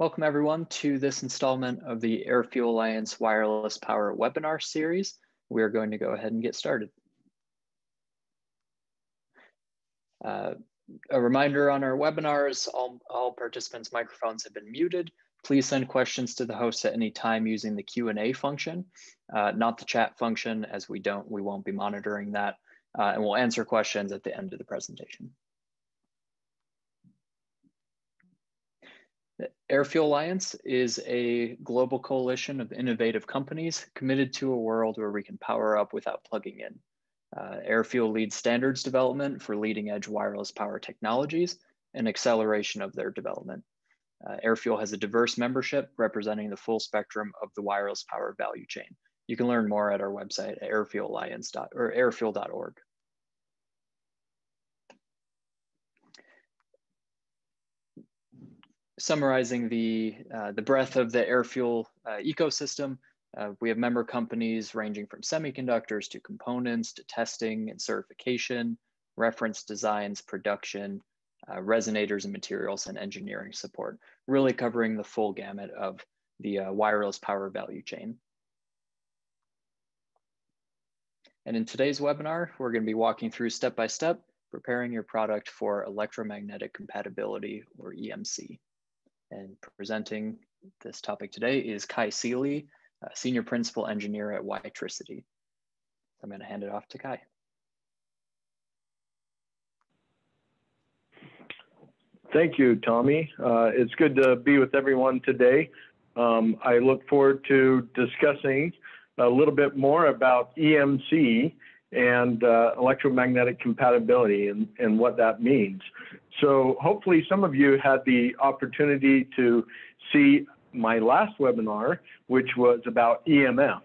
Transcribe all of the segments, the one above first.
Welcome everyone to this installment of the AirFuel Alliance Wireless Power webinar series. We are going to go ahead and get started. Uh, a reminder on our webinars, all, all participants' microphones have been muted. Please send questions to the host at any time using the Q&A function, uh, not the chat function, as we don't, we won't be monitoring that, uh, and we'll answer questions at the end of the presentation. The AirFuel Alliance is a global coalition of innovative companies committed to a world where we can power up without plugging in. Uh, AirFuel leads standards development for leading edge wireless power technologies and acceleration of their development. Uh, AirFuel has a diverse membership representing the full spectrum of the wireless power value chain. You can learn more at our website at airfuelalliance. or airfuel.org. Summarizing the, uh, the breadth of the AirFuel uh, ecosystem, uh, we have member companies ranging from semiconductors to components to testing and certification, reference designs, production, uh, resonators and materials, and engineering support, really covering the full gamut of the uh, wireless power value chain. And in today's webinar, we're going to be walking through step by step, preparing your product for electromagnetic compatibility or EMC. And presenting this topic today is Ky Sealy, Senior Principal Engineer at WiTricity. I'm going to hand it off to Ky. Thank you, Tommy. Uh, it's good to be with everyone today. Um, I look forward to discussing a little bit more about EMC and uh, electromagnetic compatibility and, and what that means. So hopefully some of you had the opportunity to see my last webinar, which was about EMF.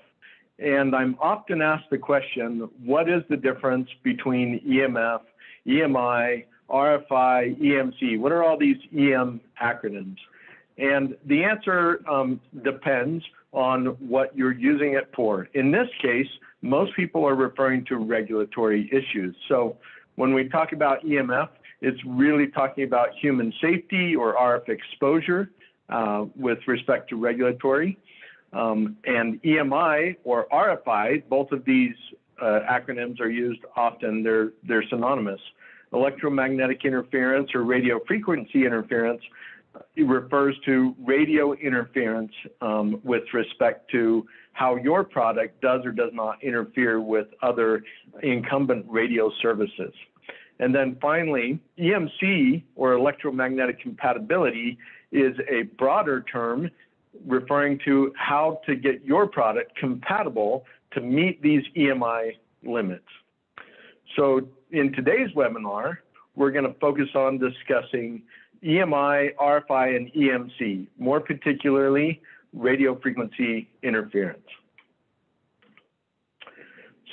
And I'm often asked the question, what is the difference between EMF, EMI, RFI, EMC? What are all these EM acronyms? And the answer um, depends on what you're using it for. In this case, most people are referring to regulatory issues. So when we talk about EMF, it's really talking about human safety or RF exposure uh, with respect to regulatory. Um, and EMI or RFI, both of these uh, acronyms are used often, they're, they're synonymous. Electromagnetic interference or radio frequency interference refers to radio interference um, with respect to how your product does or does not interfere with other incumbent radio services. And then finally, EMC or electromagnetic compatibility is a broader term referring to how to get your product compatible to meet these EMI limits. So in today's webinar, we're going to focus on discussing EMI, RFI, and EMC, more particularly radio frequency interference.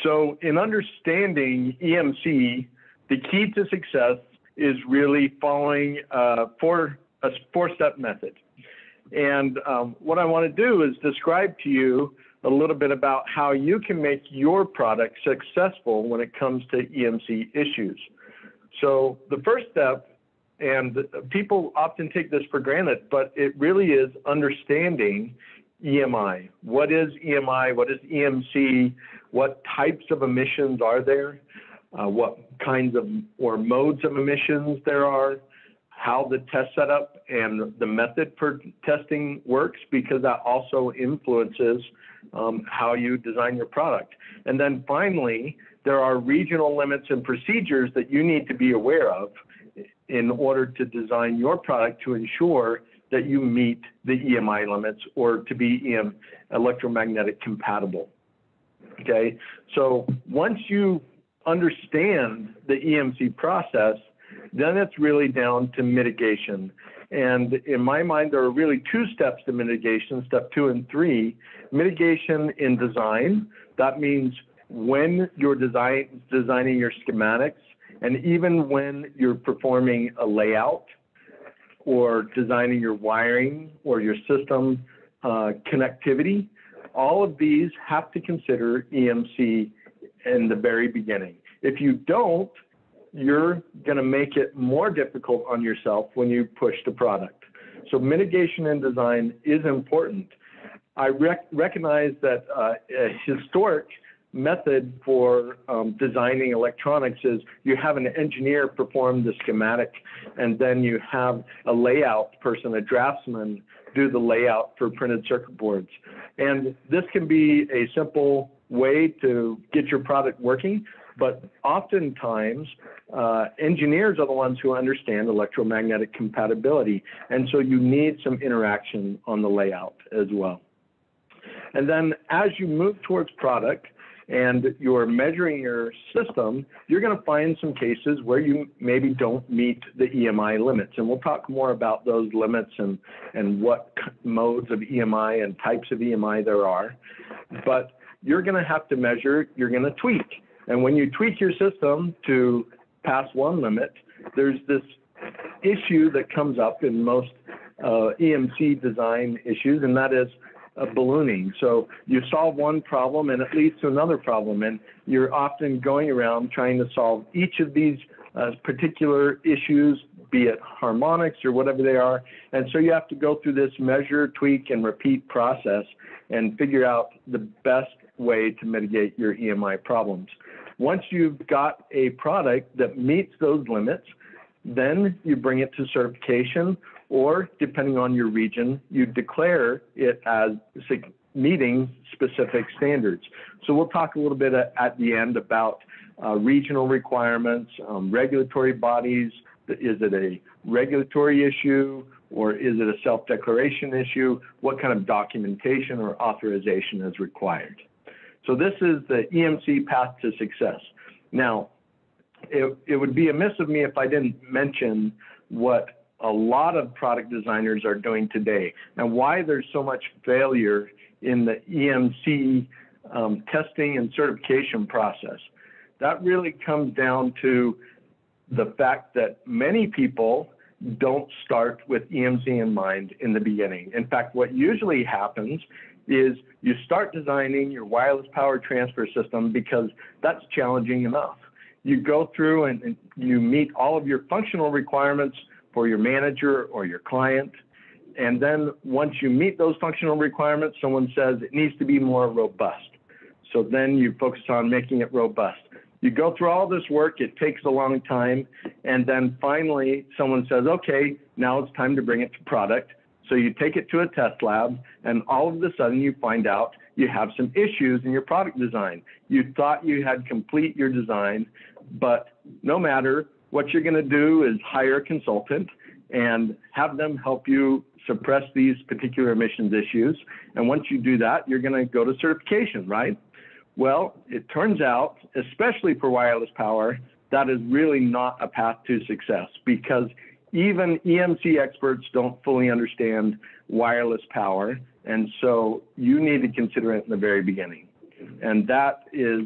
So in understanding EMC, the key to success is really following uh, four a four-step method. And um, what I want to do is describe to you a little bit about how you can make your product successful when it comes to EMC issues. So the first step, and people often take this for granted, but it really is understanding EMI. What is EMI? What is EMC? What types of emissions are there? Uh, what kinds of or modes of emissions there are? how the test setup and the method for testing works because that also influences um, how you design your product. And then finally, there are regional limits and procedures that you need to be aware of in order to design your product to ensure that you meet the EMI limits or to be EM electromagnetic compatible. Okay, so once you understand the EMC process, then it's really down to mitigation. And in my mind, there are really two steps to mitigation, step two and three. Mitigation in design, that means when you're design, designing your schematics, and even when you're performing a layout or designing your wiring or your system uh, connectivity, all of these have to consider EMC in the very beginning. If you don't, you're going to make it more difficult on yourself when you push the product. So mitigation in design is important. I rec- recognize that uh, historic method for um, designing electronics is you have an engineer perform the schematic and then you have a layout person, a draftsman, do the layout for printed circuit boards. And this can be a simple way to get your product working, but oftentimes uh, engineers are the ones who understand electromagnetic compatibility. And so you need some interaction on the layout as well. And then as you move towards product, and you're measuring your system, you're going to find some cases where you maybe don't meet the EMI limits. And we'll talk more about those limits and, and what modes of EMI and types of EMI there are. But you're going to have to measure, you're going to tweak. And when you tweak your system to pass one limit, there's this issue that comes up in most uh, EMC design issues, and that is uh, ballooning. So you solve one problem and it leads to another problem, and you're often going around trying to solve each of these uh, particular issues, be it harmonics or whatever they are. And so you have to go through this measure, tweak, and repeat process and figure out the best way to mitigate your EMI problems. Once you've got a product that meets those limits, then you bring it to certification or depending on your region, you declare it as meeting specific standards. So we'll talk a little bit at the end about uh, regional requirements, um, regulatory bodies. Is it a regulatory issue or is it a self-declaration issue? What kind of documentation or authorization is required? So this is the EMC path to success. Now, it, it would be amiss of me if I didn't mention what a lot of product designers are doing today and why there's so much failure in the EMC um, testing and certification process. That really comes down to the fact that many people don't start with EMC in mind in the beginning. In fact, what usually happens is you start designing your wireless power transfer system because that's challenging enough. You go through and, and you meet all of your functional requirements for your manager or your client. And then once you meet those functional requirements, someone says it needs to be more robust. So then you focus on making it robust. You go through all this work, it takes a long time, and then finally someone says, okay, now it's time to bring it to product. So you take it to a test lab, and all of a sudden you find out you have some issues in your product design. You thought you had complete your design, but no matter, what you're going to do is hire a consultant and have them help you suppress these particular emissions issues. And once you do that, you're going to go to certification, right? Well, it turns out, especially for wireless power, that is really not a path to success because even EMC experts don't fully understand wireless power. And so you need to consider it in the very beginning. And that is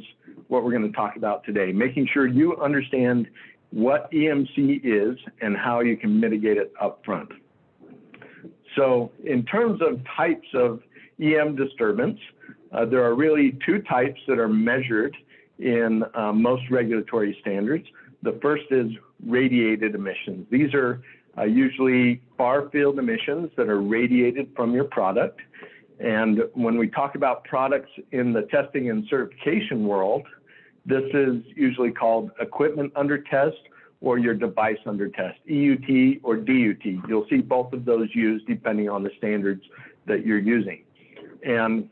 what we're going to talk about today, making sure you understand what EMC is and how you can mitigate it up front. So in terms of types of EM disturbance, uh, there are really two types that are measured in uh, most regulatory standards. The first is radiated emissions. These are uh, usually far field emissions that are radiated from your product. And when we talk about products in the testing and certification world, this is usually called equipment under test or your device under test, EUT or DUT. You'll see both of those used depending on the standards that you're using. And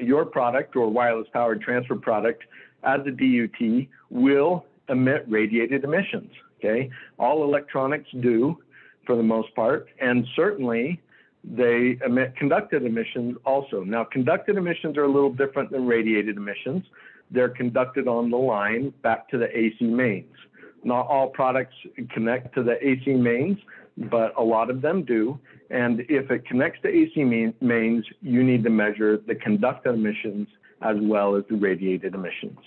your product or wireless powered transfer product as a DUT will emit radiated emissions. Okay, all electronics do for the most part, and certainly they emit conducted emissions also. Now, conducted emissions are a little different than radiated emissions. They're conducted on the line back to the AC mains. Not all products connect to the AC mains, but a lot of them do. And if it connects to AC mains, you need to measure the conductive emissions as well as the radiated emissions.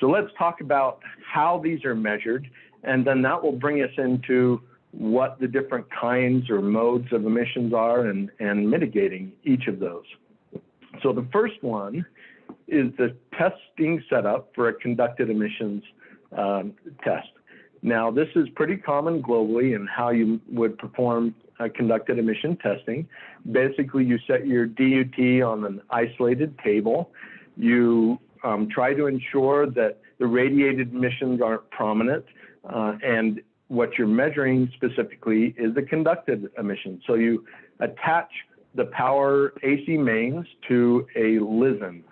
So let's talk about how these are measured, and then that will bring us into what the different kinds or modes of emissions are and, and mitigating each of those. So the first one is the testing setup for a conducted emissions um, test. Now, this is pretty common globally in how you would perform uh, conducted emission testing. Basically, you set your DUT on an isolated table. You um, try to ensure that the radiated emissions aren't prominent, uh, and what you're measuring specifically is the conducted emissions. So you attach the power AC mains to a LISN,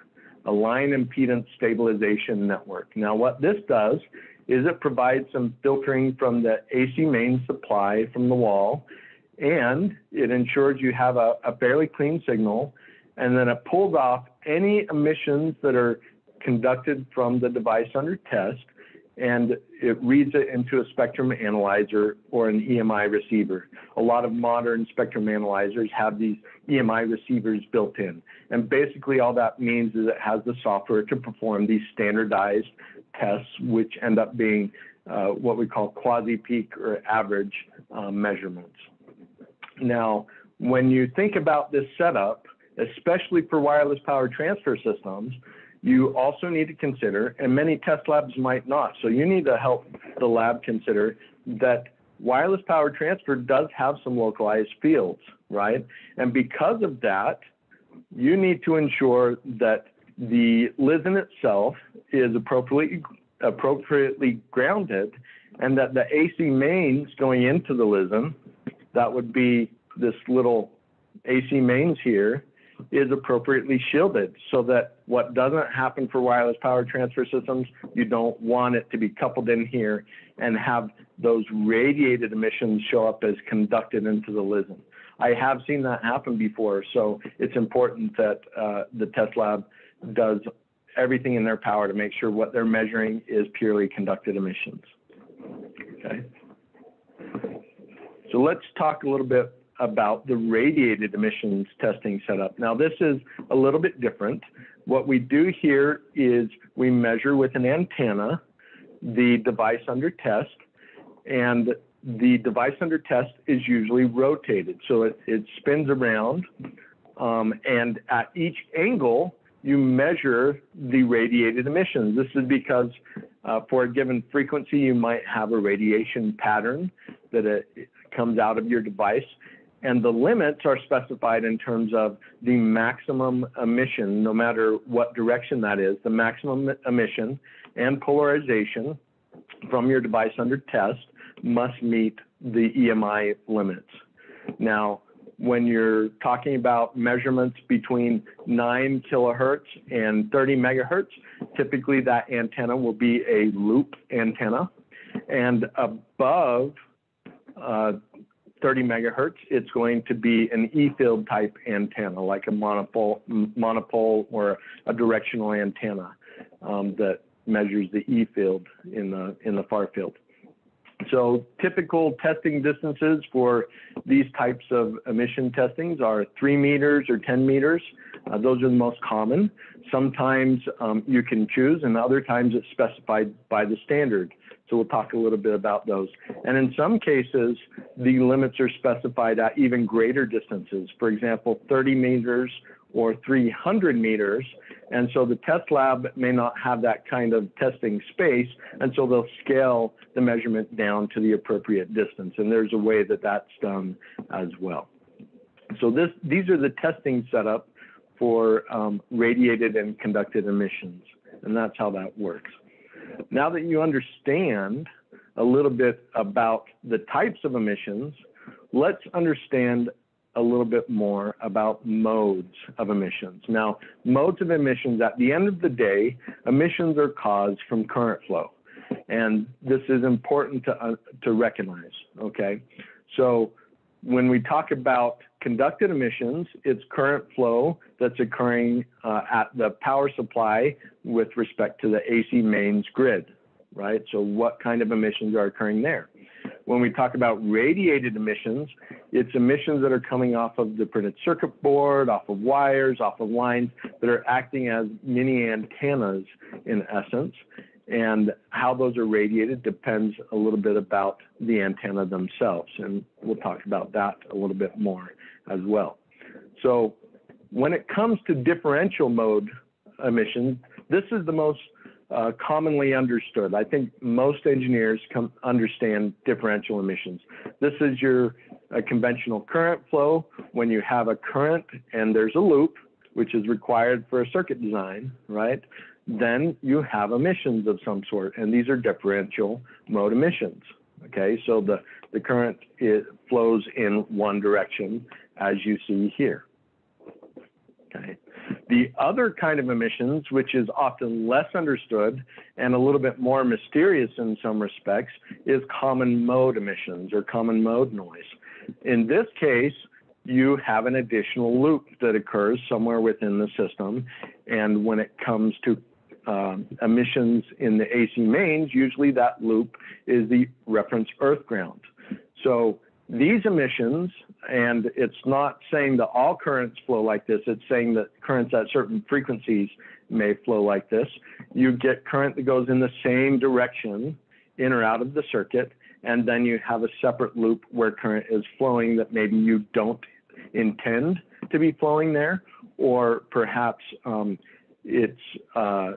a line impedance stabilization network. Now, what this does is it provides some filtering from the AC main supply from the wall, and it ensures you have a, a fairly clean signal, and then it pulls off any emissions that are conducted from the device under test, and it reads it into a spectrum analyzer or an EMI receiver. A lot of modern spectrum analyzers have these EMI receivers built in. And basically all that means is it has the software to perform these standardized tests, which end up being uh, what we call quasi-peak or average uh, measurements. Now, when you think about this setup, especially for wireless power transfer systems, you also need to consider, and many test labs might not, so you need to help the lab consider that wireless power transfer does have some localized fields, right? And because of that, you need to ensure that the LISN itself is appropriately appropriately grounded and that the AC mains going into the LISN, that would be this little AC mains here, is appropriately shielded so that what doesn't happen for wireless power transfer systems, you don't want it to be coupled in here and have those radiated emissions show up as conducted into the LISN. I have seen that happen before, so it's important that uh, the test lab does everything in their power to make sure what they're measuring is purely conducted emissions. Okay. So let's talk a little bit about the radiated emissions testing setup. Now, this is a little bit different. What we do here is we measure with an antenna the device under test, and the device under test is usually rotated. So it, it spins around, um, and at each angle, you measure the radiated emissions. This is because uh, for a given frequency, you might have a radiation pattern that it comes out of your device and the limits are specified in terms of the maximum emission, no matter what direction that is, the maximum emission and polarization from your device under test must meet the EMI limits. Now, when you're talking about measurements between 9 kilohertz and 30 megahertz, typically that antenna will be a loop antenna. And above uh, 30 megahertz, it's going to be an E-field type antenna, like a monopole, monopole or a directional antenna um, that measures the E field in the in the far field. So typical testing distances for these types of emission testings are three meters or 10 meters. Uh, those are the most common. Sometimes um, you can choose and other times it's specified by the standard. So we'll talk a little bit about those. And in some cases, the limits are specified at even greater distances. For example, 30 meters or 300 meters. And so the test lab may not have that kind of testing space. And so they'll scale the measurement down to the appropriate distance. And there's a way that that's done as well. So this, these are the testing setup for um, radiated and conducted emissions. And that's how that works. Now that you understand a little bit about the types of emissions, let's understand a little bit more about modes of emissions. Now, modes of emissions, at the end of the day, emissions are caused from current flow. And this is important to, uh, to recognize, okay? So when we talk about conducted emissions, it's current flow that's occurring uh, at the power supply with respect to the AC mains grid, right? So what kind of emissions are occurring there? When we talk about radiated emissions, it's emissions that are coming off of the printed circuit board, off of wires, off of lines that are acting as mini antennas in essence. And how those are radiated depends a little bit about the antenna themselves. And we'll talk about that a little bit more as well. So when it comes to differential mode emissions, this is the most uh, commonly understood. I think most engineers come understand differential emissions. This is your conventional current flow, when you have a current and there's a loop, which is required for a circuit design, right? Then you have emissions of some sort, and these are differential mode emissions. Okay, so the, the current flows in one direction, as you see here. Okay. The other kind of emissions, which is often less understood and a little bit more mysterious in some respects, is common mode emissions or common mode noise. In this case, you have an additional loop that occurs somewhere within the system. And when it comes to um, emissions in the AC mains, usually that loop is the reference earth ground. So these emissions, and it's not saying that all currents flow like this, it's saying that currents at certain frequencies may flow like this. You get current that goes in the same direction in or out of the circuit, and then you have a separate loop where current is flowing that maybe you don't intend to be flowing there, or perhaps um, it's uh,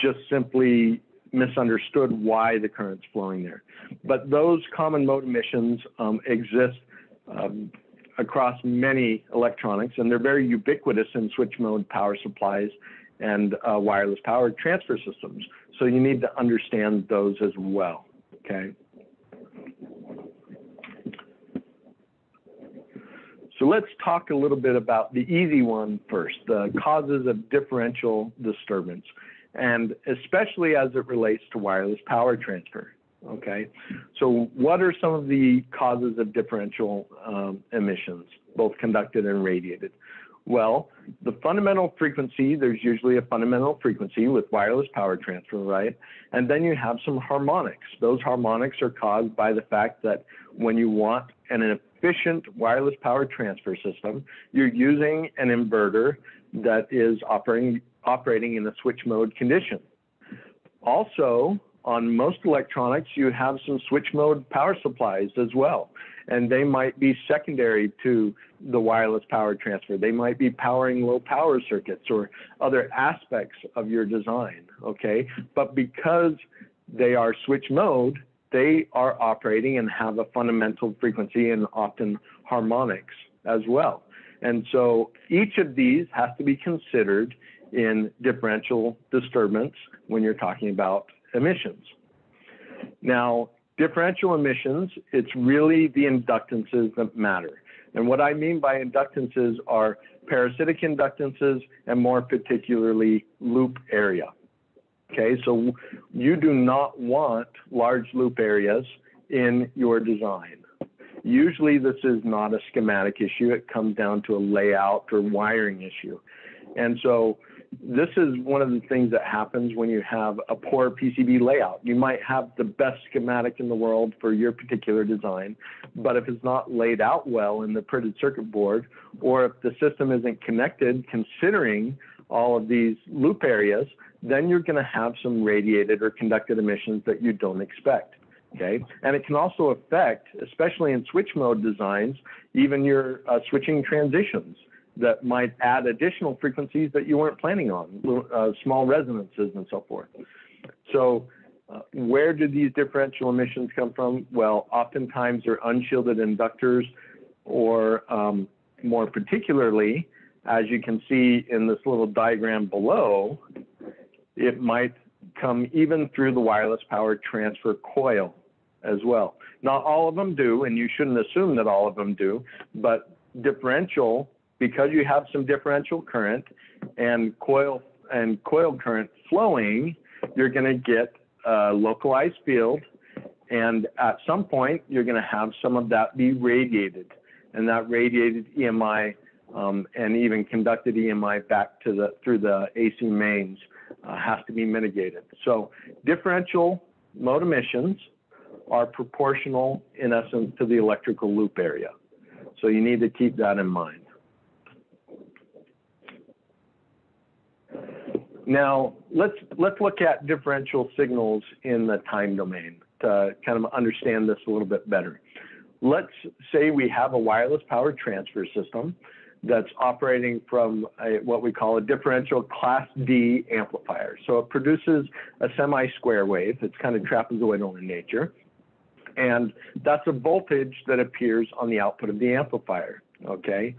just simply misunderstood why the current's flowing there. But those common mode emissions um, exist um, across many electronics, and they're very ubiquitous in switch mode power supplies and uh, wireless power transfer systems. So you need to understand those as well, okay? So let's talk a little bit about the easy one first, the causes of differential disturbance and especially as it relates to wireless power transfer. Okay, so what are some of the causes of differential um, emissions, both conducted and radiated? Well, the fundamental frequency, there's usually a fundamental frequency with wireless power transfer, right? And then you have some harmonics. Those harmonics are caused by the fact that when you want an efficient wireless power transfer system, you're using an inverter that is operating operating in a switch mode condition. Also, on most electronics, you have some switch mode power supplies as well, and they might be secondary to the wireless power transfer. They might be powering low power circuits or other aspects of your design, okay? But because they are switch mode, they are operating and have a fundamental frequency and often harmonics as well. And so each of these has to be considered in differential disturbance when you're talking about emissions. Now, differential emissions, it's really the inductances that matter. And what I mean by inductances are parasitic inductances and more particularly loop area. Okay, so you do not want large loop areas in your design. Usually this is not a schematic issue. It comes down to a layout or wiring issue. And so this is one of the things that happens when you have a poor PCB layout. You might have the best schematic in the world for your particular design, but if it's not laid out well in the printed circuit board, or if the system isn't connected considering all of these loop areas, then you're going to have some radiated or conducted emissions that you don't expect. Okay, and it can also affect, especially in switch mode designs, even your uh, switching transitions that might add additional frequencies that you weren't planning on, uh, small resonances and so forth. So uh, where do these differential emissions come from? Well, oftentimes they're unshielded inductors or um, more particularly, as you can see in this little diagram below, it might come even through the wireless power transfer coil as well. Not all of them do, and you shouldn't assume that all of them do, but differential because you have some differential current and coil and coil current flowing, you're going to get a localized field. And at some point, you're going to have some of that be radiated. And that radiated EMI um, and even conducted EMI back to the through the AC mains uh, has to be mitigated. So differential mode emissions are proportional in essence to the electrical loop area. So you need to keep that in mind. Now, let's, let's look at differential signals in the time domain to kind of understand this a little bit better. Let's say we have a wireless power transfer system that's operating from a, what we call a differential class D amplifier. So it produces a semi-square wave. It's kind of trapezoidal in nature. And that's a voltage that appears on the output of the amplifier, okay?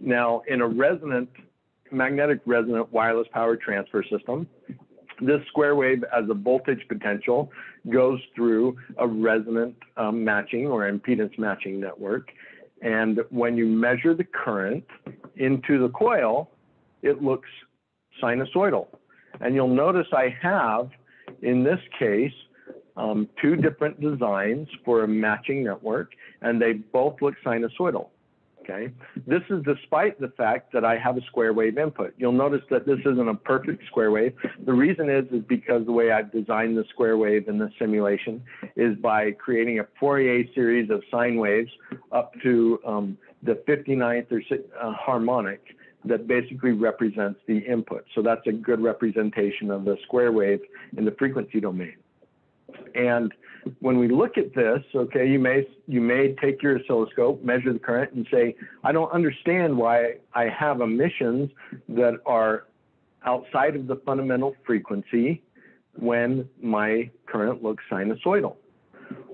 Now, in a resonant, magnetic resonant wireless power transfer system, this square wave as a voltage potential goes through a resonant um, matching or impedance matching network. And when you measure the current into the coil, it looks sinusoidal. And you'll notice I have, in this case, um, two different designs for a matching network, and they both look sinusoidal. Okay, this is despite the fact that I have a square wave input. You'll notice that this isn't a perfect square wave. The reason is is because the way I've designed the square wave in the simulation is by creating a Fourier series of sine waves up to um, the 59th or uh, harmonic that basically represents the input. So that's a good representation of the square wave in the frequency domain. And when we look at this, okay, you may you may take your oscilloscope, measure the current, and say, I don't understand why I have emissions that are outside of the fundamental frequency when my current looks sinusoidal.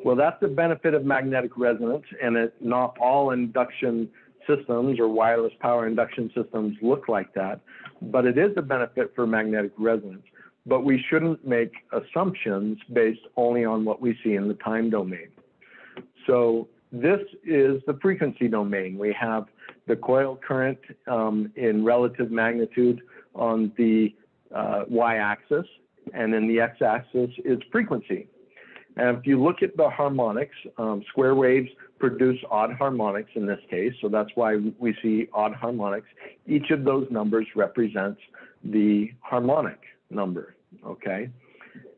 Well, that's the benefit of magnetic resonance, and it, not all induction systems or wireless power induction systems look like that, but it is a benefit for magnetic resonance but we shouldn't make assumptions based only on what we see in the time domain. So this is the frequency domain. We have the coil current um, in relative magnitude on the uh, y-axis, and then the x-axis is frequency. And if you look at the harmonics, um, square waves produce odd harmonics in this case, so that's why we see odd harmonics. Each of those numbers represents the harmonic number okay?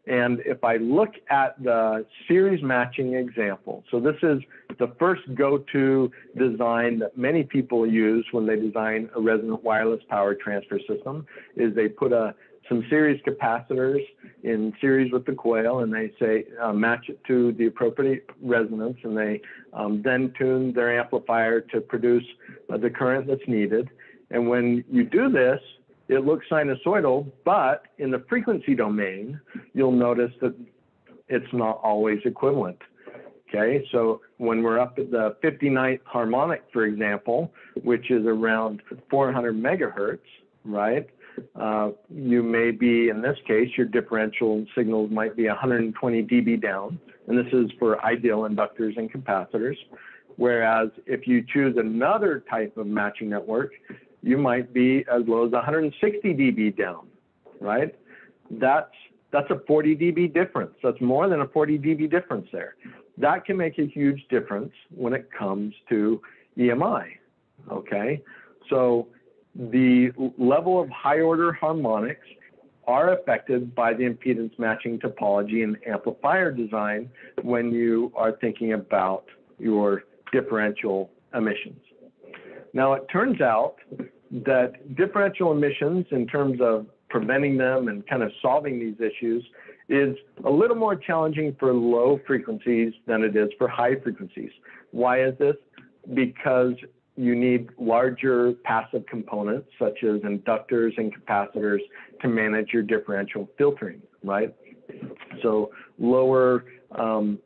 And if I look at the series matching example, so this is the first go-to design that many people use when they design a resonant wireless power transfer system, is they put a some series capacitors in series with the coil and they say uh, match it to the appropriate resonance and they um, then tune their amplifier to produce uh, the current that's needed. And when you do this, it looks sinusoidal, but in the frequency domain, you'll notice that it's not always equivalent. Okay, so when we're up at the 59th harmonic, for example, which is around 400 megahertz, right? Uh, you may be, in this case, your differential signals might be 120 dB down, and this is for ideal inductors and capacitors. Whereas if you choose another type of matching network, you might be as low as 160 dB down, right? That's that's a 40 dB difference. That's more than a 40 dB difference there. That can make a huge difference when it comes to EMI. Okay, so the level of high order harmonics are affected by the impedance matching topology and amplifier design when you are thinking about your differential emissions. Now, it turns out that differential emissions, in terms of preventing them and kind of solving these issues, is a little more challenging for low frequencies than it is for high frequencies. Why is this? Because you need larger passive components such as inductors and capacitors to manage your differential filtering, right? So lower um,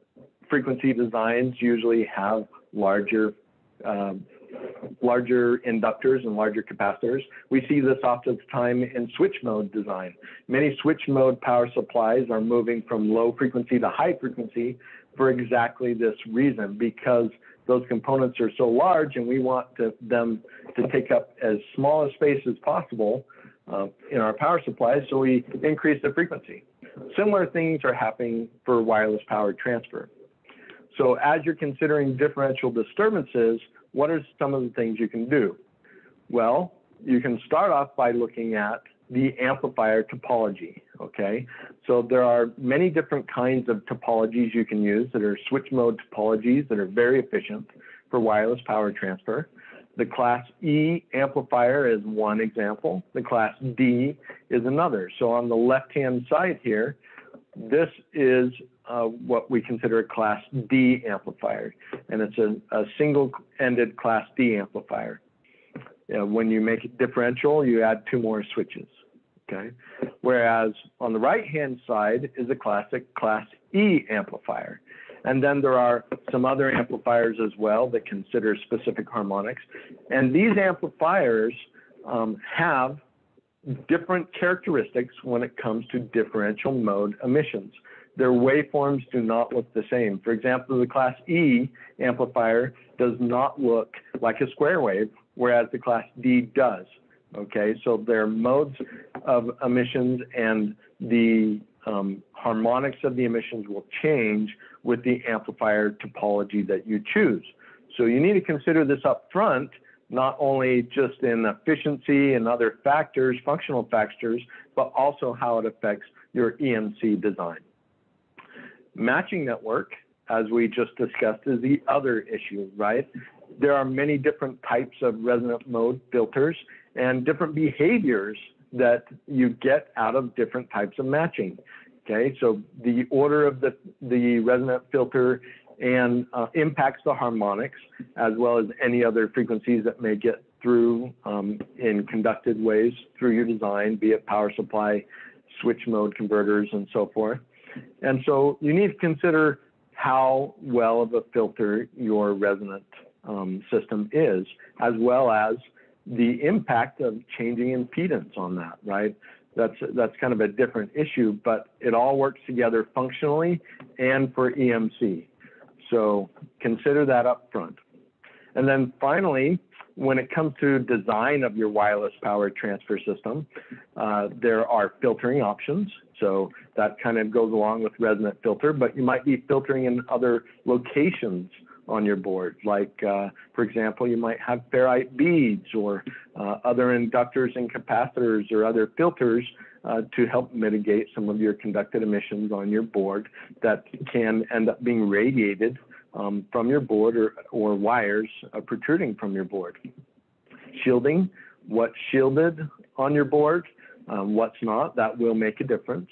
frequency designs usually have larger um, larger inductors and larger capacitors. We see this oftentimes in switch mode design. Many switch mode power supplies are moving from low frequency to high frequency for exactly this reason, because those components are so large and we want to, them to take up as small a space as possible uh, in our power supplies, so we increase the frequency. Similar things are happening for wireless power transfer. So as you're considering differential disturbances, what are some of the things you can do? Well, you can start off by looking at the amplifier topology, okay? So there are many different kinds of topologies you can use that are switch mode topologies that are very efficient for wireless power transfer. The class E amplifier is one example. The class D is another. So on the left-hand side here, this is uh, what we consider a Class D amplifier, and it's a, a single-ended Class D amplifier. when you make it differential, you add two more switches. Okay, whereas on the right-hand side is a classic Class E amplifier, And then there are some other amplifiers as well that consider specific harmonics. And these amplifiers um, have different characteristics when it comes to differential mode emissions. Their waveforms do not look the same. For example, the class E amplifier does not look like a square wave, whereas the class D does. Okay, so their modes of emissions and the um, harmonics of the emissions will change with the amplifier topology that you choose. So you need to consider this up front, not only just in efficiency and other factors, functional factors, but also how it affects your EMC design. Matching network, as we just discussed, is the other issue, right? There are many different types of resonant mode filters and different behaviors that you get out of different types of matching. Okay, so the order of the, the resonant filter and uh, impacts the harmonics as well as any other frequencies that may get through um, in conducted ways through your design, be it power supply, switch mode converters, and so forth. And so you need to consider how well of a filter your resonant um, system is, as well as the impact of changing impedance on that, right? That's, that's kind of a different issue, but it all works together functionally and for EMC. So consider that up front. And then finally, when it comes to design of your wireless power transfer system, uh, there are filtering options. So that kind of goes along with resonant filter, but you might be filtering in other locations on your board. Like, uh, for example, you might have ferrite beads or uh, other inductors and capacitors or other filters uh, to help mitigate some of your conducted emissions on your board that can end up being radiated um, from your board or, or wires uh, protruding from your board. Shielding, what's shielded on your board, um, what's not, that will make a difference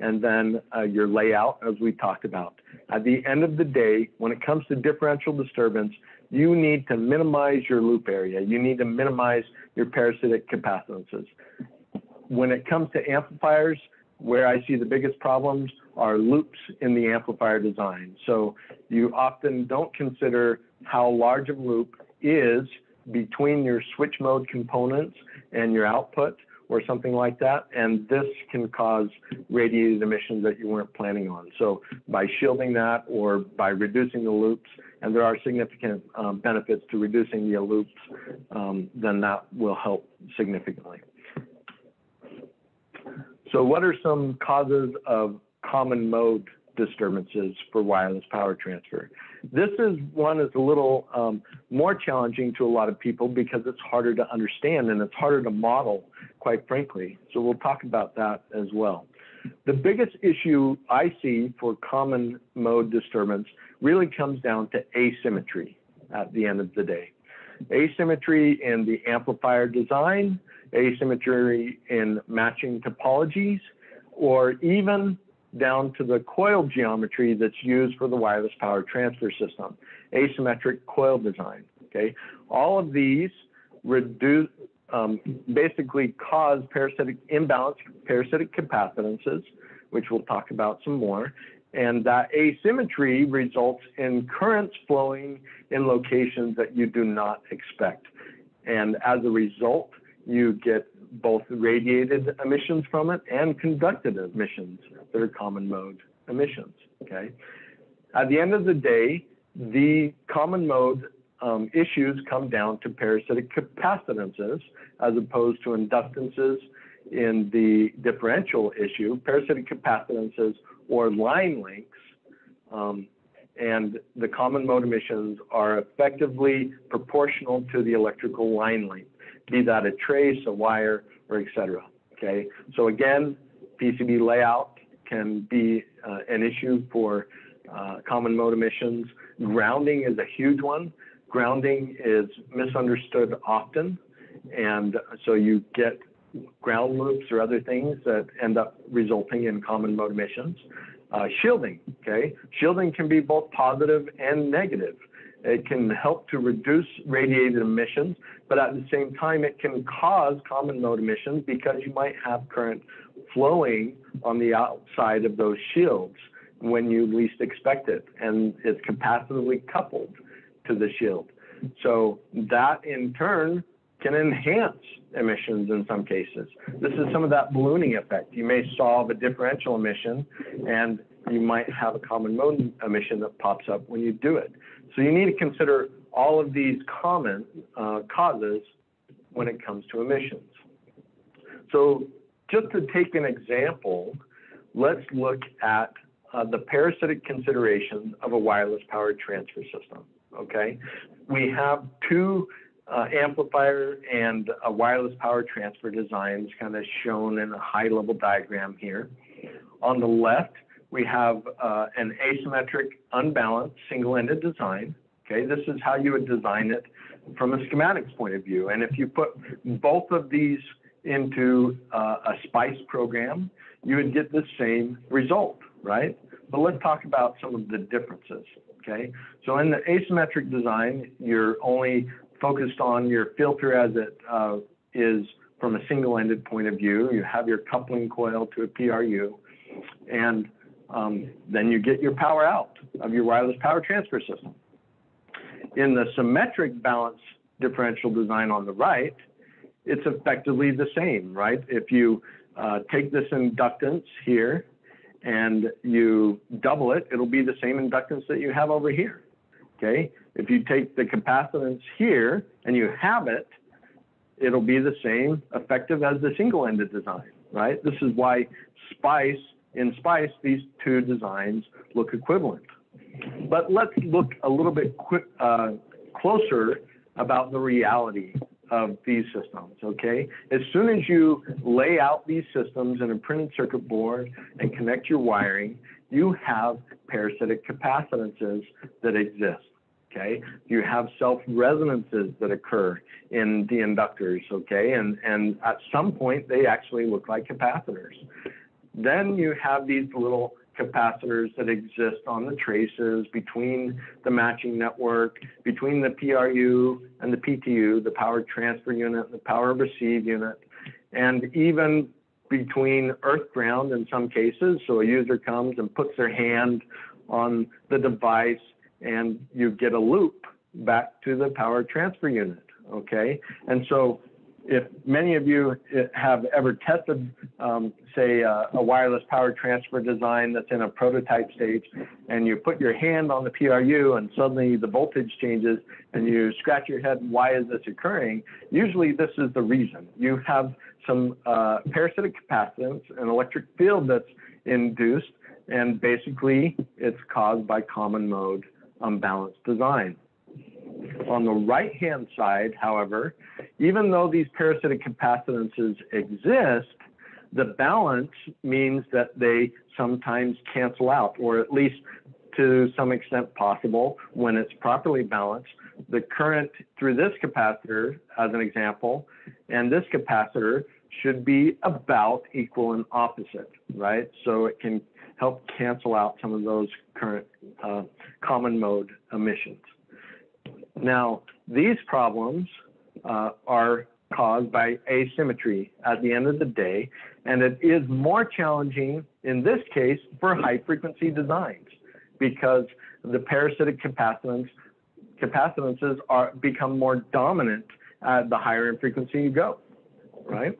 and then uh, your layout, as we talked about. At the end of the day, when it comes to differential disturbance, you need to minimize your loop area. You need to minimize your parasitic capacitances. When it comes to amplifiers, where I see the biggest problems are loops in the amplifier design. So you often don't consider how large a loop is between your switch mode components and your output or something like that. And this can cause radiated emissions that you weren't planning on. So by shielding that or by reducing the loops, and there are significant um, benefits to reducing the loops, um, then that will help significantly. So what are some causes of common mode disturbances for wireless power transfer? This is one that's a little um, more challenging to a lot of people because it's harder to understand and it's harder to model, quite frankly. So we'll talk about that as well. The biggest issue I see for common mode disturbance really comes down to asymmetry at the end of the day. Asymmetry in the amplifier design, asymmetry in matching topologies, or even down to the coil geometry that's used for the wireless power transfer system, asymmetric coil design. Okay, all of these reduce um, basically cause parasitic imbalance, parasitic capacitances, which we'll talk about some more. And that asymmetry results in currents flowing in locations that you do not expect. And as a result, you get both radiated emissions from it and conducted emissions that are common mode emissions. Okay. At the end of the day, the common mode um, issues come down to parasitic capacitances as opposed to inductances in the differential issue, parasitic capacitances or line lengths. Um, and the common mode emissions are effectively proportional to the electrical line length be that a trace, a wire, or etc. Okay, so again, PCB layout can be uh, an issue for uh, common mode emissions. Grounding is a huge one. Grounding is misunderstood often, and so you get ground loops or other things that end up resulting in common mode emissions. Uh, shielding, okay? Shielding can be both positive and negative. It can help to reduce radiated emissions, but at the same time, it can cause common mode emissions because you might have current flowing on the outside of those shields. when you least expect it, and it's capacitively coupled to the shield. So that in turn can enhance emissions in some cases. This is some of that ballooning effect. You may solve a differential emission and you might have a common mode emission that pops up when you do it. So you need to consider all of these common uh, causes when it comes to emissions. So just to take an example, let's look at uh, the parasitic considerations of a wireless power transfer system. Okay, we have two uh, amplifier and a wireless power transfer designs kind of shown in a high level diagram here. On the left, we have uh, an asymmetric, unbalanced, single-ended design. Okay, this is how you would design it from a schematics point of view. And if you put both of these into uh, a SPICE program, you would get the same result, right? But let's talk about some of the differences, okay? So in the asymmetric design, you're only focused on your filter as it uh, is from a single-ended point of view. You have your coupling coil to a PRU, and um, then you get your power out of your wireless power transfer system. In the symmetric balance differential design on the right, it's effectively the same, right? If you uh, take this inductance here and you double it, it'll be the same inductance that you have over here, okay? If you take the capacitance here and you have it, it'll be the same effective as the single-ended design, right? This is why SPICE, in SPICE, these two designs look equivalent. But let's look a little bit quick, uh, closer about the reality of these systems, okay? As soon as you lay out these systems in a printed circuit board and connect your wiring, you have parasitic capacitances that exist, okay? You have self-resonances that occur in the inductors, okay? And, and at some point, they actually look like capacitors. Then you have these little capacitors that exist on the traces between the matching network, between the PRU and the PTU, the power transfer unit, the power receive unit, and even between earth ground in some cases. So a user comes and puts their hand on the device and you get a loop back to the power transfer unit. Okay. And so if many of you have ever tested, um, say, uh, a wireless power transfer design that's in a prototype stage, and you put your hand on the PRU and suddenly the voltage changes, and you scratch your head, why is this occurring? Usually, this is the reason. You have some uh, parasitic capacitance, an electric field that's induced, and basically it's caused by common mode unbalanced design. On the right-hand side, however, even though these parasitic capacitances exist, the balance means that they sometimes cancel out, or at least to some extent possible when it's properly balanced. The current through this capacitor, as an example, and this capacitor should be about equal and opposite, right? So it can help cancel out some of those current uh, common mode emissions. Now, these problems uh, are caused by asymmetry at the end of the day, and it is more challenging in this case for high frequency designs because the parasitic capacitance capacitances are become more dominant at the higher in frequency you go, right?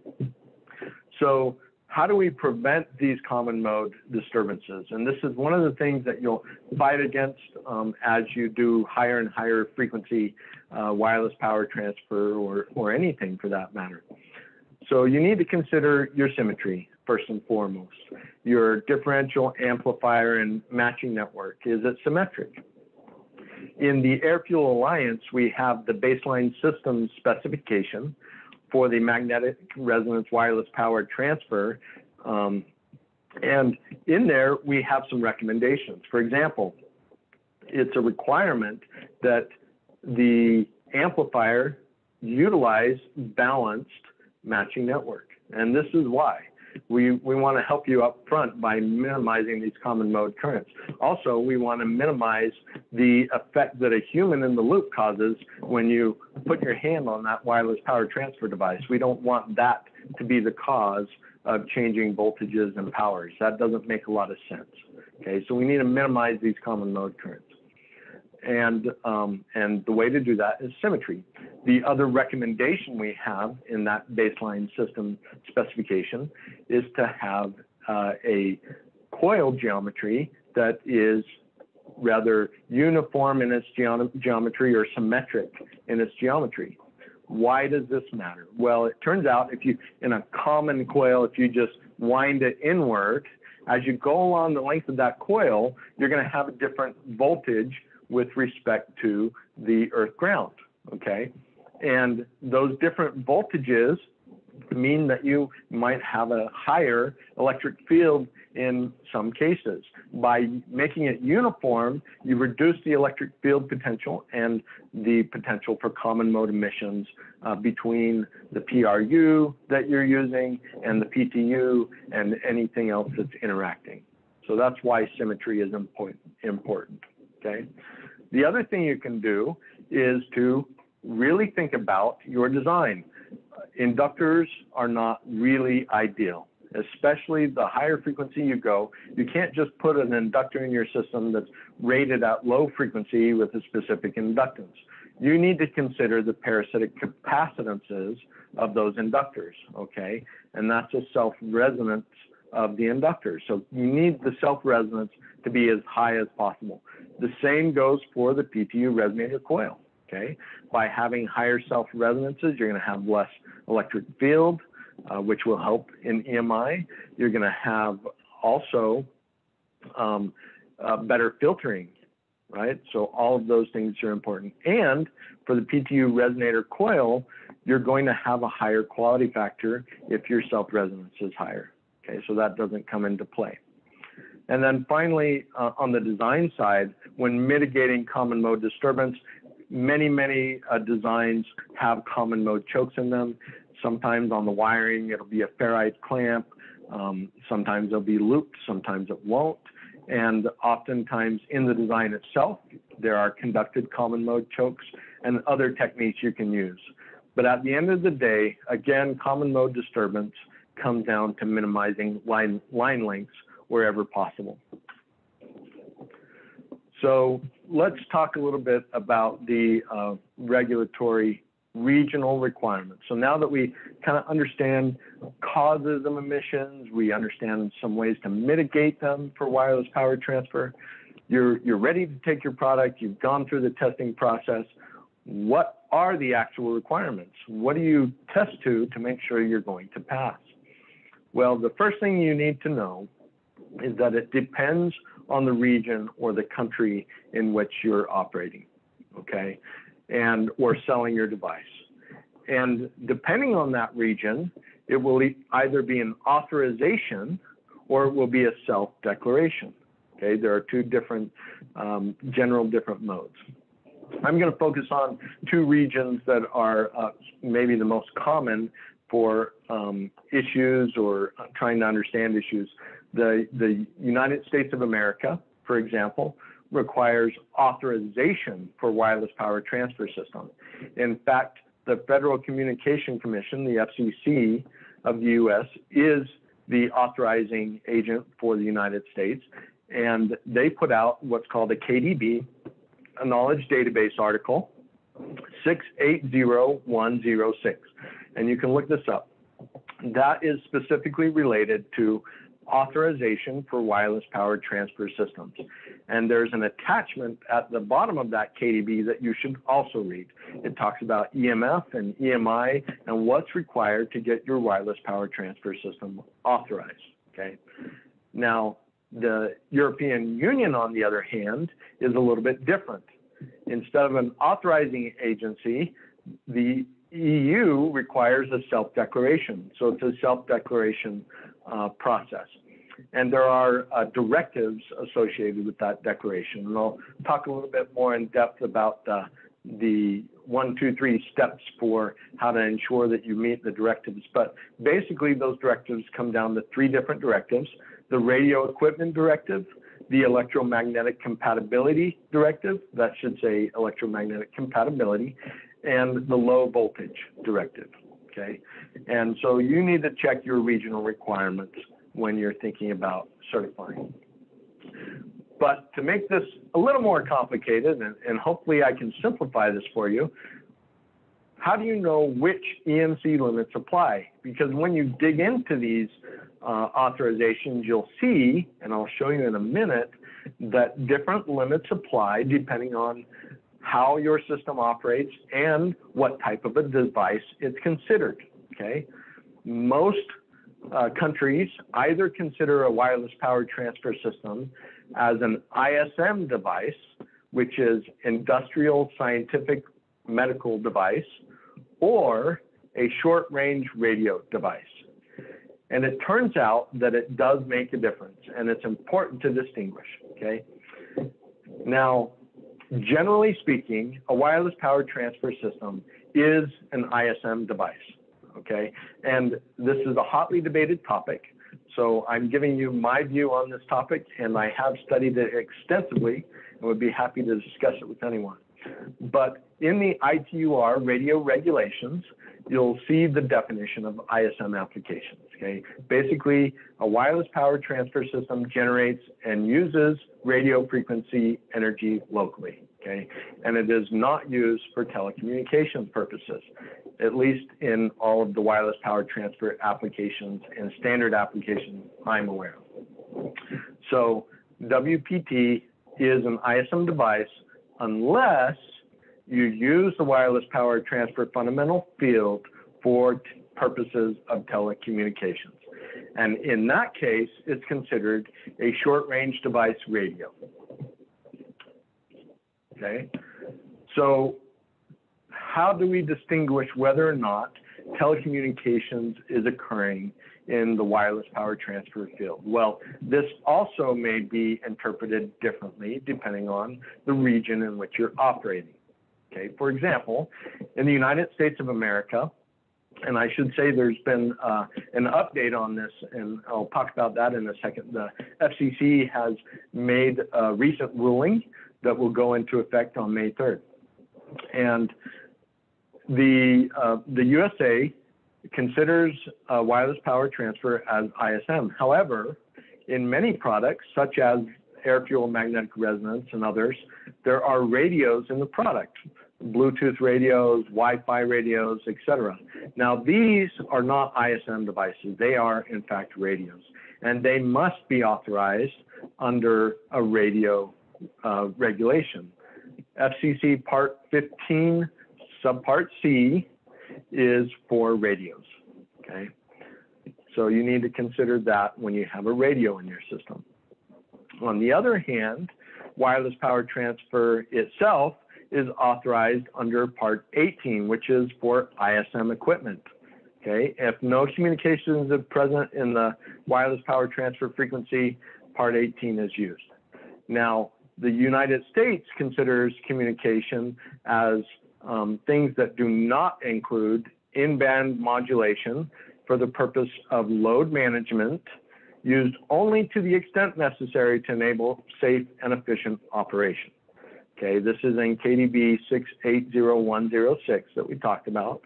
So how do we prevent these common mode disturbances? And this is one of the things that you'll fight against um, as you do higher and higher frequency uh, wireless power transfer or, or anything for that matter. So you need to consider your symmetry first and foremost. Your differential amplifier and matching network, is it symmetric? In the AirFuel Alliance, we have the baseline system specification, for the magnetic resonance wireless power transfer. Um, and in there, we have some recommendations. For example, it's a requirement that the amplifier utilize balanced matching network. And this is why we, we want to help you up front by minimizing these common mode currents. Also, we want to minimize the effect that a human in the loop causes when you put your hand on that wireless power transfer device. We don't want that to be the cause of changing voltages and powers. That doesn't make a lot of sense. Okay, so we need to minimize these common mode currents. And, um, and the way to do that is symmetry. The other recommendation we have in that baseline system specification is to have uh, a coil geometry that is rather uniform in its geometry or symmetric in its geometry. Why does this matter? Well, it turns out if you, in a common coil, if you just wind it inward, as you go along the length of that coil, you're going to have a different voltage with respect to the earth ground. Okay. And those different voltages mean that you might have a higher electric field in some cases. By making it uniform, you reduce the electric field potential and the potential for common mode emissions uh, between the PRU that you're using and the PTU and anything else that's interacting. So that's why symmetry is important. important okay. The other thing you can do is to really think about your design. Inductors are not really ideal especially the higher frequency you go, you can't just put an inductor in your system that's rated at low frequency with a specific inductance. You need to consider the parasitic capacitances of those inductors, okay? And that's a self-resonance of the inductor. So you need the self-resonance to be as high as possible. The same goes for the PTU resonator coil, okay? By having higher self-resonances, you're gonna have less electric field, uh, which will help in EMI. You're going to have also um, uh, better filtering, right? So all of those things are important. And for the PTU resonator coil, you're going to have a higher quality factor if your self-resonance is higher. Okay, so that doesn't come into play. And then finally, uh, on the design side, when mitigating common mode disturbance, many, many uh, designs have common mode chokes in them. Sometimes on the wiring, it'll be a ferrite clamp. Um, sometimes it'll be looped, sometimes it won't. And oftentimes in the design itself, there are conducted common mode chokes and other techniques you can use. But at the end of the day, again, common mode disturbance comes down to minimizing line, line lengths wherever possible. So let's talk a little bit about the uh, regulatory regional requirements. So now that we kind of understand causes of emissions, we understand some ways to mitigate them for wireless power transfer, you're, you're ready to take your product, you've gone through the testing process. What are the actual requirements? What do you test to to make sure you're going to pass? Well, the first thing you need to know is that it depends on the region or the country in which you're operating, okay? and or selling your device. And depending on that region, it will either be an authorization or it will be a self-declaration. Okay, there are two different, um, general different modes. I'm going to focus on two regions that are uh, maybe the most common for um, issues or trying to understand issues. The, the United States of America, for example, requires authorization for wireless power transfer systems. In fact, the Federal Communication Commission, the FCC of the U.S., is the authorizing agent for the United States, and they put out what's called a KDB, a knowledge database article, 680106. And you can look this up. That is specifically related to authorization for wireless power transfer systems. And there's an attachment at the bottom of that KDB that you should also read. It talks about EMF and EMI and what's required to get your wireless power transfer system authorized. Okay. Now, the European Union, on the other hand, is a little bit different. Instead of an authorizing agency, the EU requires a self-declaration. So it's a self-declaration uh, process. And there are uh, directives associated with that declaration. And I'll talk a little bit more in depth about the one, two, three steps for how to ensure that you meet the directives. But basically, those directives come down to three different directives the radio equipment directive, the electromagnetic compatibility directive, that should say electromagnetic compatibility, and the low voltage directive. Okay. And so you need to check your regional requirements when you're thinking about certifying. But to make this a little more complicated, and, and hopefully I can simplify this for you, how do you know which EMC limits apply? Because when you dig into these uh, authorizations, you'll see, and I'll show you in a minute, that different limits apply depending on how your system operates and what type of a device it's considered. Okay, most uh, countries either consider a wireless power transfer system as an ISM device, which is industrial scientific medical device, or a short range radio device. And it turns out that it does make a difference and it's important to distinguish. Okay. Now, generally speaking, a wireless power transfer system is an ISM device. Okay. And this is a hotly debated topic. So I'm giving you my view on this topic, and I have studied it extensively and would be happy to discuss it with anyone. But in the ITU-R radio regulations, you'll see the definition of ISM applications. Okay, basically, a wireless power transfer system generates and uses radio frequency energy locally. Okay, and it is not used for telecommunications purposes, at least in all of the wireless power transfer applications and standard applications I'm aware of. So WPT is an ISM device unless you use the wireless power transfer fundamental field for purposes of telecommunications. And in that case, it's considered a short range device radio. Okay, so how do we distinguish whether or not telecommunications is occurring in the wireless power transfer field? Well, this also may be interpreted differently depending on the region in which you're operating. Okay, for example, in the United States of America, and I should say there's been uh, an update on this, and I'll talk about that in a second. The FCC has made a recent ruling that will go into effect on May 3rd. And the, uh, the USA considers uh, wireless power transfer as ISM. However, in many products, such as AirFuel magnetic resonance and others, there are radios in the product, Bluetooth radios, Wi-Fi radios, etc. Now, these are not ISM devices. They are, in fact, radios. And they must be authorized under a radio uh, regulation. FCC Part 15, Subpart C is for radios. Okay. So you need to consider that when you have a radio in your system. On the other hand, wireless power transfer itself is authorized under Part 18, which is for ISM equipment. Okay, if no communications is present in the wireless power transfer frequency, Part 18 is used. Now, the United States considers communication as um, things that do not include in-band modulation for the purpose of load management used only to the extent necessary to enable safe and efficient operation. Okay, this is in KDB 680106 that we talked about,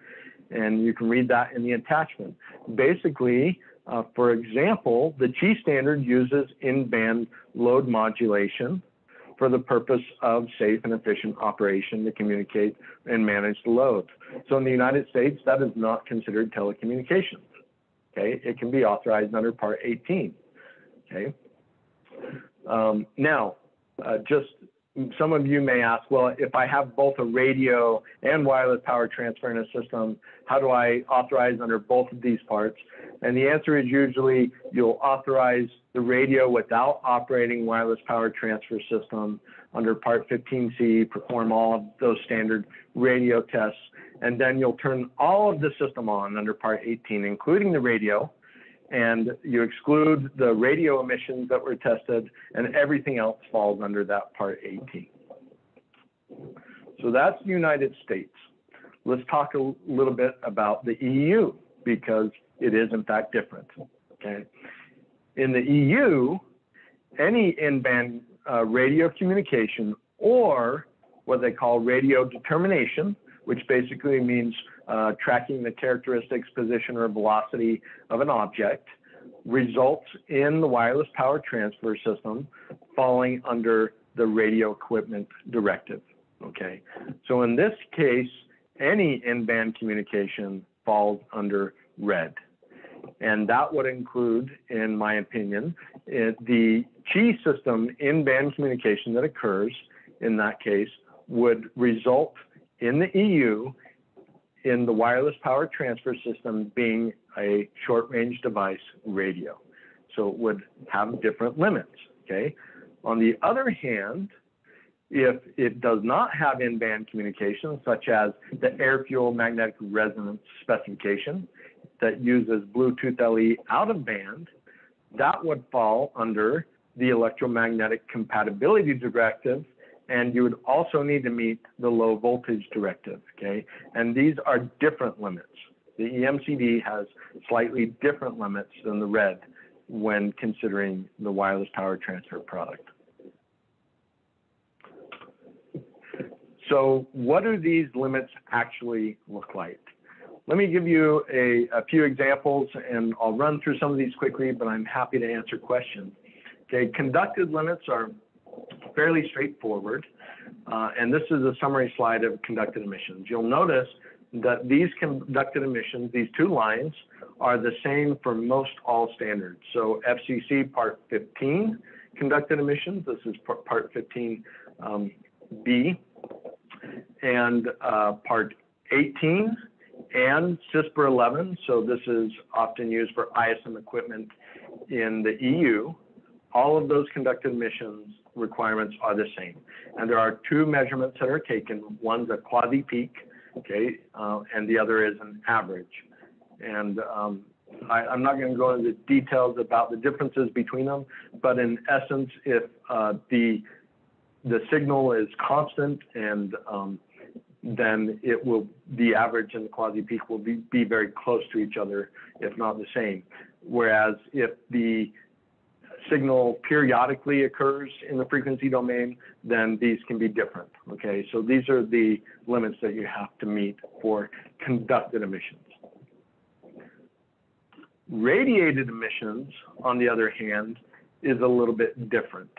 and you can read that in the attachment. Basically, uh, for example, the Qi standard uses in-band load modulation for the purpose of safe and efficient operation to communicate and manage the loads. So in the United States, that is not considered telecommunications. Okay, it can be authorized under Part 18. Okay. Um, now, uh, just some of you may ask, well, if I have both a radio and wireless power transfer in a system, how do I authorize under both of these parts? And the answer is usually you'll authorize the radio without operating wireless power transfer system under Part 15C, perform all of those standard radio tests, and then you'll turn all of the system on under Part 18, including the radio, and you exclude the radio emissions that were tested, and everything else falls under that Part 18. So that's the United States. Let's talk a little bit about the EU because it is in fact different. Okay, in the EU, any in-band uh, radio communication or what they call radio determination, which basically means uh, tracking the characteristics, position, or velocity of an object, results in the wireless power transfer system falling under the radio equipment directive. Okay, so in this case, any in-band communication falls under RED. And that would include, in my opinion, it, the Qi system in-band communication that occurs in that case would result in the EU in the wireless power transfer system being a short range device radio. So it would have different limits, okay? On the other hand, if it does not have in-band communication, such as the AirFuel magnetic resonance specification that uses Bluetooth LE out of band, that would fall under the electromagnetic compatibility directive and you would also need to meet the low voltage directive, okay? And these are different limits. The EMCD has slightly different limits than the RED when considering the wireless power transfer product. So what do these limits actually look like? Let me give you a, a, few examples and I'll run through some of these quickly, but I'm happy to answer questions. Okay, conducted limits are fairly straightforward. Uh, and this is a summary slide of conducted emissions. You'll notice that these conducted emissions, these two lines, are the same for most all standards. So FCC Part 15 conducted emissions, this is Part 15 um, B, and uh, Part 18 and CISPR 11. So this is often used for ISM equipment in the EU. All of those conducted emissions requirements are the same. And there are two measurements that are taken. One's a quasi-peak, okay, uh, and the other is an average. And um, I, am not going to go into details about the differences between them, but in essence, if uh, the the signal is constant and um, then it will the average and the quasi peak will be, be very close to each other, if not the same. Whereas if the signal periodically occurs in the frequency domain, then these can be different. Okay, so these are the limits that you have to meet for conducted emissions. Radiated emissions, on the other hand, is a little bit different.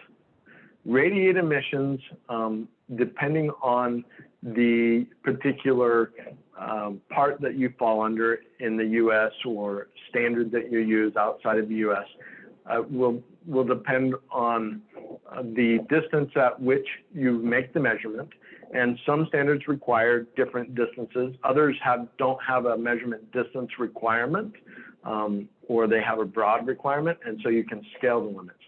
Radiated emissions, um, depending on the particular um, part that you fall under in the US or standard that you use outside of the US, uh, will will depend on uh, the distance at which you make the measurement. And some standards require different distances. Others have don't have a measurement distance requirement, um, or they have a broad requirement, and so you can scale the limits.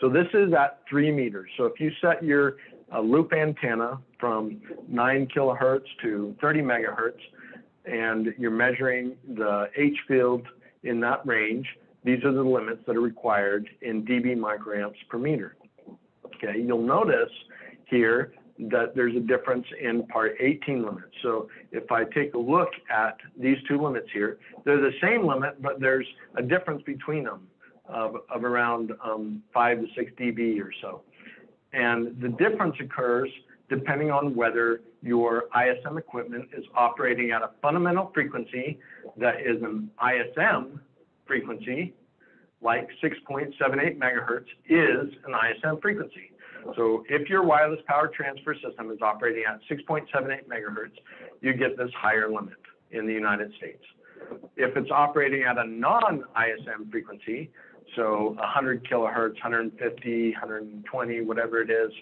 So this is at three meters. So if you set your uh, loop antenna from 9 kilohertz to 30 megahertz, and you're measuring the H field in that range, these are the limits that are required in dB microamps per meter. Okay, you'll notice here that there's a difference in part 18 limits. So if I take a look at these two limits here, they're the same limit, but there's a difference between them of, of around um, 5 to 6 dB or so. And the difference occurs depending on whether your ISM equipment is operating at a fundamental frequency that is an ISM frequency, like 6.78 megahertz, is an ISM frequency. So if your wireless power transfer system is operating at 6.78 megahertz, you get this higher limit in the United States. If it's operating at a non-ISM frequency, so 100 kilohertz, 150, 120, whatever it is,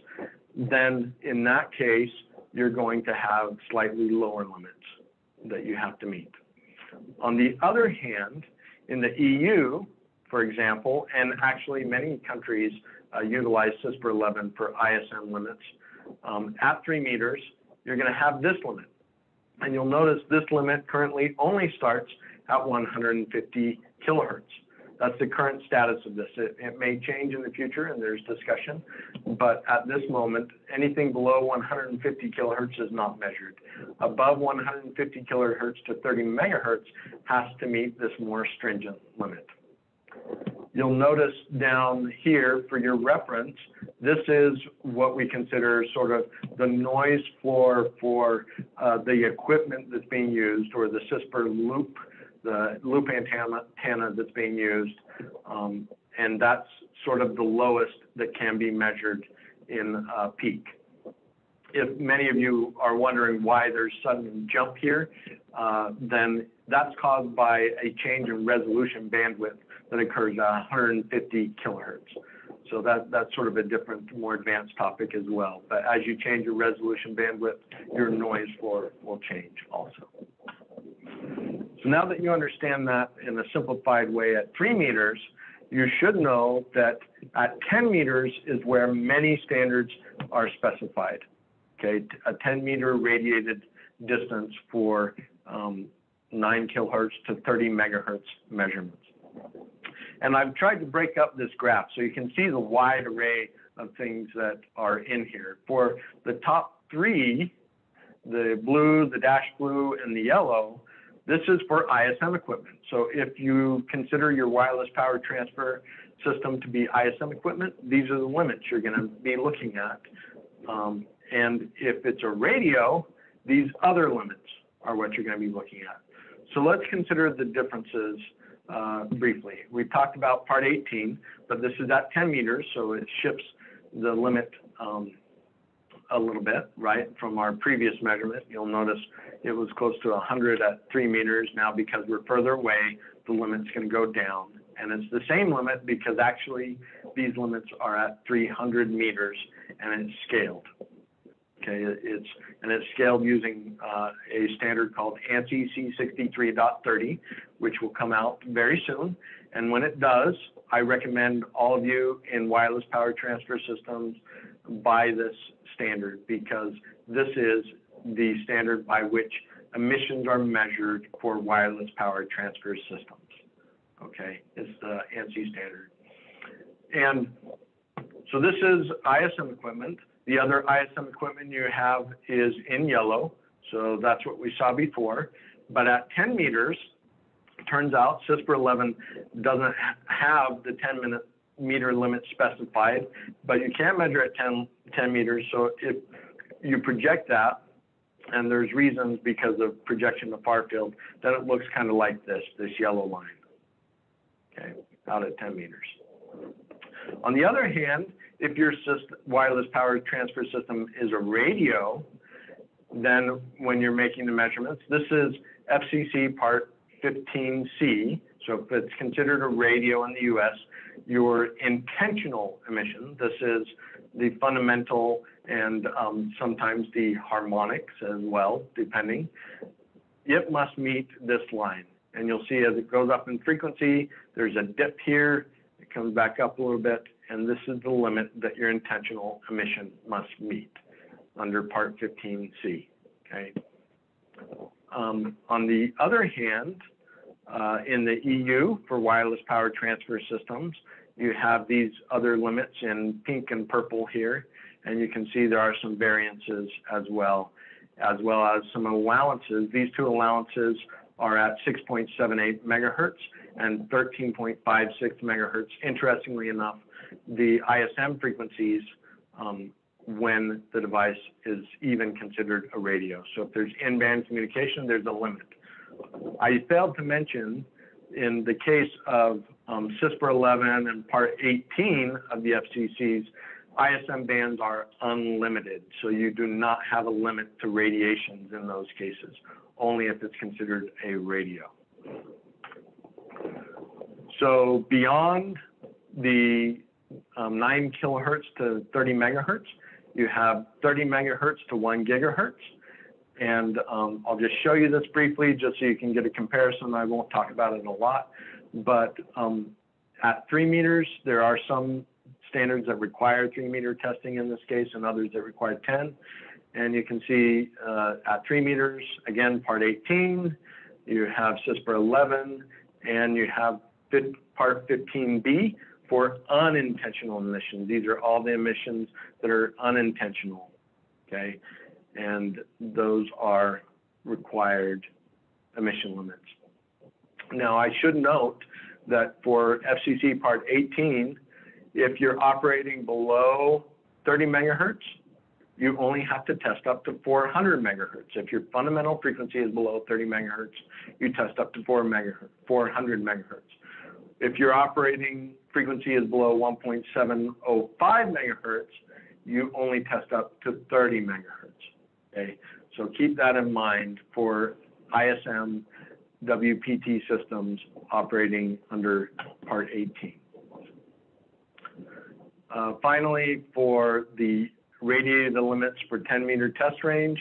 then in that case, you're going to have slightly lower limits that you have to meet. On the other hand, in the EU, for example, and actually many countries uh, utilize CISPR 11 for ISM limits. Um, at three meters, you're going to have this limit. And you'll notice this limit currently only starts at 150 kilohertz. That's the current status of this. It, it, may change in the future and there's discussion, but at this moment, anything below 150 kilohertz is not measured. Above 150 kilohertz to 30 megahertz has to meet this more stringent limit. You'll notice down here for your reference, this is what we consider sort of the noise floor for uh, the equipment that's being used or the CISPR loop the loop antenna, antenna that's being used. Um, and that's sort of the lowest that can be measured in uh, peak. If many of you are wondering why there's sudden jump here, uh, then that's caused by a change in resolution bandwidth that occurs at 150 kilohertz. So that, that's sort of a different, more advanced topic as well. But as you change your resolution bandwidth, your noise floor will change also. So now that you understand that in a simplified way at three meters, you should know that at 10 meters is where many standards are specified. Okay, a 10 meter radiated distance for um, 9 kilohertz to 30 megahertz measurements. And I've tried to break up this graph so you can see the wide array of things that are in here. For the top three, the blue, the dash blue, and the yellow, this is for ISM equipment. So if you consider your wireless power transfer system to be ISM equipment, these are the limits you're going to be looking at. Um, and if it's a radio, these other limits are what you're going to be looking at. So let's consider the differences uh, briefly. We talked about part 18, but this is at 10 meters, so it shifts the limit um, a little bit, right, from our previous measurement. You'll notice it was close to 100 at 3 meters. Now, because we're further away, the limit's going to go down. And it's the same limit because actually these limits are at 300 meters and it's scaled. Okay, it's and it's scaled using uh, a standard called ANSI C63.30, which will come out very soon. And when it does, I recommend all of you in wireless power transfer systems buy this standard because this is the standard by which emissions are measured for wireless power transfer systems. Okay, it's the ANSI standard. And so this is ISM equipment. The other ISM equipment you have is in yellow, so that's what we saw before. But at 10 meters, it turns out CISPR 11 doesn't have the 10 minute meter limit specified, but you can't measure at 10, 10 meters. So if you project that, and there's reasons because of projection to far field, then it looks kind of like this, this yellow line, okay, out at 10 meters. On the other hand, if your system, wireless power transfer system is a radio, then when you're making the measurements, this is FCC part 15C. So if it's considered a radio in the US, your intentional emission, this is the fundamental and um, sometimes the harmonics as well, depending, it must meet this line. And you'll see as it goes up in frequency, there's a dip here, it comes back up a little bit, and this is the limit that your intentional emission must meet under Part 15C. Okay. Um, on the other hand, uh, in the EU for wireless power transfer systems, you have these other limits in pink and purple here, and you can see there are some variances as well, as well as some allowances. These two allowances are at 6.78 megahertz and 13.56 megahertz. Interestingly enough, the ISM frequencies um, when the device is even considered a radio. So if there's in-band communication, there's a limit. I failed to mention in the case of um, CISPR 11 and Part 18 of the FCCs, ISM bands are unlimited. So you do not have a limit to radiations in those cases, only if it's considered a radio. So beyond the um, 9 kilohertz to 30 megahertz. You have 30 megahertz to 1 gigahertz. And um, I'll just show you this briefly just so you can get a comparison. I won't talk about it a lot. But um, at 3 meters, there are some standards that require 3 meter testing in this case and others that require 10. And you can see uh, at 3 meters, again, part 18, you have CISPR 11, and you have part 15B, for unintentional emissions. These are all the emissions that are unintentional, okay? And those are required emission limits. Now, I should note that for FCC Part 18, if you're operating below 30 megahertz, you only have to test up to 400 megahertz. If your fundamental frequency is below 30 megahertz, you test up to 4 megahertz, 400 megahertz. If your operating frequency is below 1.705 megahertz, you only test up to 30 megahertz. Okay, so keep that in mind for ISM WPT systems operating under Part 18. Uh, finally, for the radiated limits for 10 meter test range,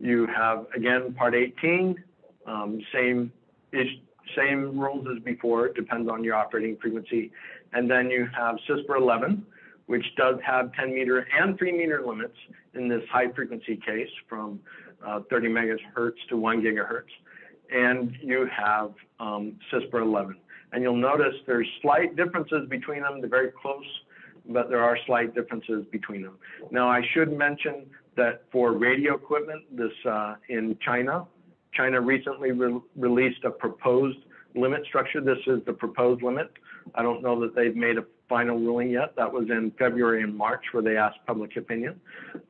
you have again Part 18, um, same same rules as before. Depends on your operating frequency, and then you have CISPR 11, which does have 10 meter and 3 meter limits in this high frequency case from uh, 30 megahertz to 1 gigahertz. And you have um, CISPR 11. And you'll notice there's slight differences between them. They're very close, but there are slight differences between them. Now, I should mention that for radio equipment, this uh, in China, China recently re released a proposed limit structure. This is the proposed limit. I don't know that they've made a final ruling yet. That was in February and March where they asked public opinion.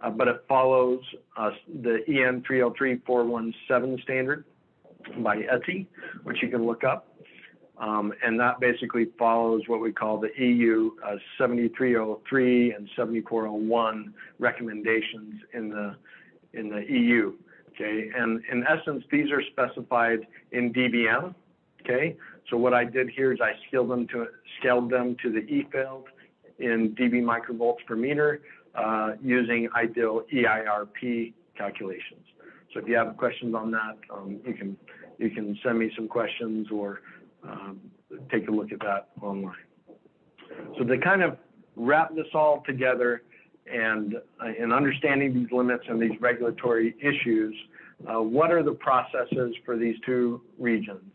Uh, but it follows uh, the EN 303417 standard by ETSI, which you can look up. Um, and that basically follows what we call the EU uh, 7303 and 7401 recommendations in the in the EU. Okay, and in essence, these are specified in dBm. Okay, so what I did here is I scaled them to scaled them to the E field in dB microvolts per meter uh, using ideal EIRP calculations. So if you have questions on that, um, you can you can send me some questions or um, take a look at that online. So to kind of wrap this all together and uh, in understanding these limits and these regulatory issues, uh, what are the processes for these two regions?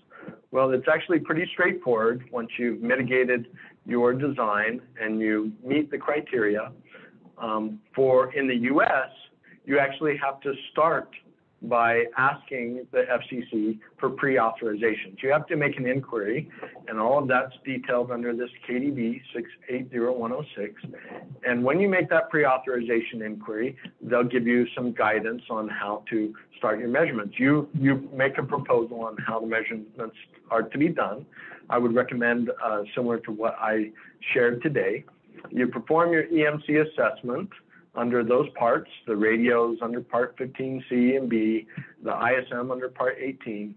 Well, it's actually pretty straightforward once you've mitigated your design and you meet the criteria. Um, for in the US, you actually have to start by asking the FCC for pre-authorizations. You have to make an inquiry, and all of that's detailed under this KDB 680106. And when you make that pre-authorization inquiry, they'll give you some guidance on how to start your measurements. You, you make a proposal on how the measurements are to be done. I would recommend uh, similar to what I shared today. You perform your EMC assessment, under those parts, the radios under Part 15C and B, the ISM under Part 18,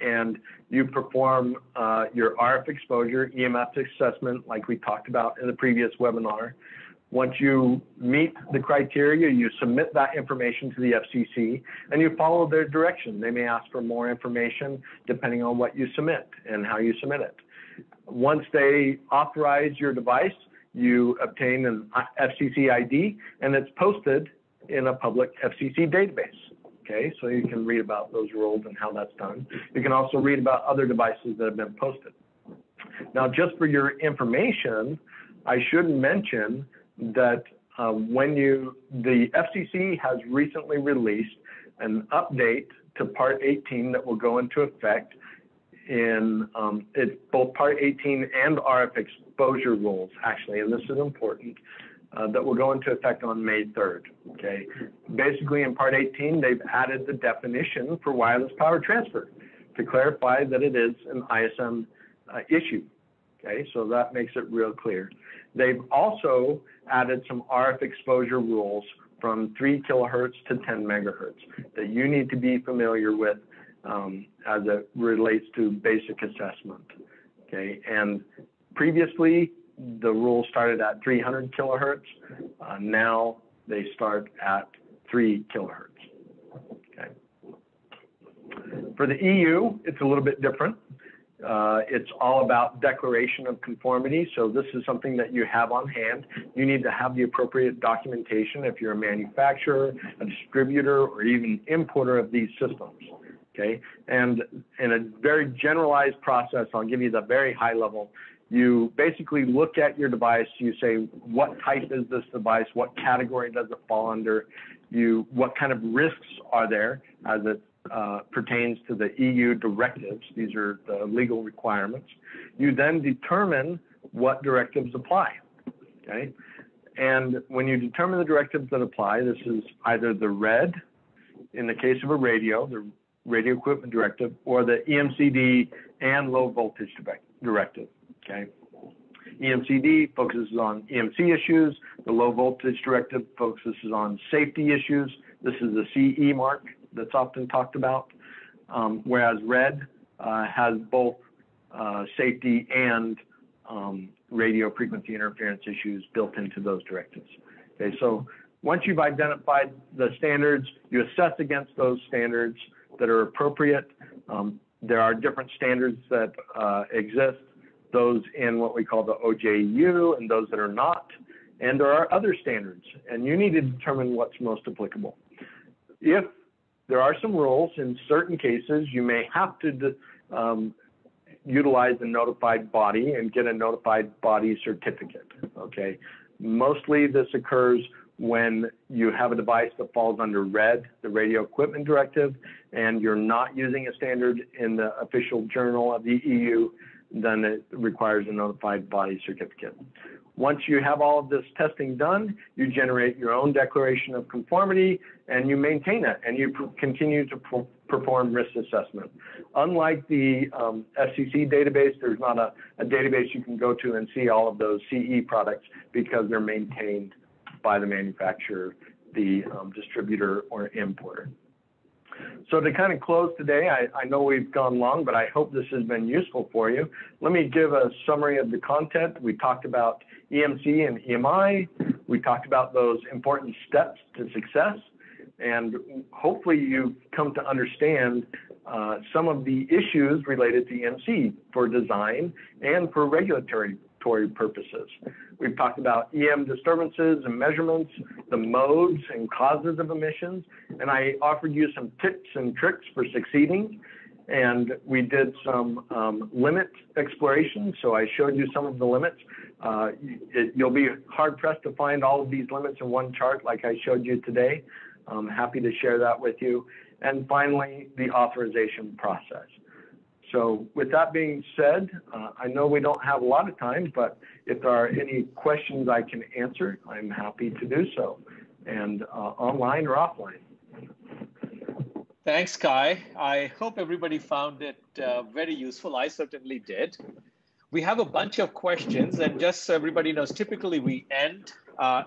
and you perform uh, your RF exposure EMF assessment like we talked about in the previous webinar. Once you meet the criteria, you submit that information to the FCC and you follow their direction. They may ask for more information depending on what you submit and how you submit it. Once they authorize your device, you obtain an FCC ID, and it's posted in a public FCC database. Okay, so you can read about those rules and how that's done. You can also read about other devices that have been posted. Now, just for your information, I should mention that uh, when you, the FCC has recently released an update to Part 18 that will go into effect in um, both Part 18 and RF exposure rules, actually, and this is important, uh, that will go into effect on May 3rd. Okay. Basically, in Part 18, they've added the definition for wireless power transfer to clarify that it is an ISM uh, issue. Okay, so that makes it real clear. They've also added some RF exposure rules from 3 kilohertz to 10 megahertz that you need to be familiar with um, as it relates to basic assessment. Okay, and previously the rule started at 300 kilohertz. Uh, now they start at 3 kilohertz. Okay. For the EU, it's a little bit different. Uh, it's all about declaration of conformity. So this is something that you have on hand. You need to have the appropriate documentation if you're a manufacturer, a distributor, or even importer of these systems. Okay, and in a very generalized process, I'll give you the very high level. You basically look at your device. You say, what type is this device? What category does it fall under? You, what kind of risks are there as it uh, pertains to the EU directives? These are the legal requirements. You then determine what directives apply. Okay, And when you determine the directives that apply, this is either the RED, in the case of a radio, the radio equipment directive, or the EMCD and low voltage directive, okay? EMCD focuses on EMC issues. The low voltage directive focuses on safety issues. This is the CE mark that's often talked about, um, whereas RED uh, has both uh, safety and um, radio frequency interference issues built into those directives. Okay, so once you've identified the standards, you assess against those standards that are appropriate. Um, there are different standards that uh, exist, those in what we call the OJEU and those that are not. And there are other standards, and you need to determine what's most applicable. If there are some rules, in certain cases, you may have to um, utilize a notified body and get a notified body certificate. Okay. Mostly this occurs when you have a device that falls under RED, the Radio Equipment Directive, and you're not using a standard in the official journal of the EU, then it requires a notified body certificate. Once you have all of this testing done, you generate your own declaration of conformity and you maintain it and you continue to perform risk assessment. Unlike the um, FCC database, there's not a, a, database you can go to and see all of those CE products because they're maintained by the manufacturer, the um, distributor, or importer. So to kind of close today, I, I, know we've gone long, but I hope this has been useful for you. Let me give a summary of the content. We talked about EMC and EMI. We talked about those important steps to success. And hopefully you've come to understand uh, some of the issues related to EMC for design and for regulatory purposes. We've talked about EM disturbances and measurements, the modes and causes of emissions, and I offered you some tips and tricks for succeeding. And we did some um, limit exploration. So I showed you some of the limits. Uh, it, you'll be hard pressed to find all of these limits in one chart like I showed you today. I'm happy to share that with you. And finally, the authorization process. So with that being said, uh, I know we don't have a lot of time, but if there are any questions I can answer, I'm happy to do so, and uh, online or offline. Thanks, Ky. I hope everybody found it uh, very useful. I certainly did. We have a bunch of questions, and just so everybody knows, typically we end uh,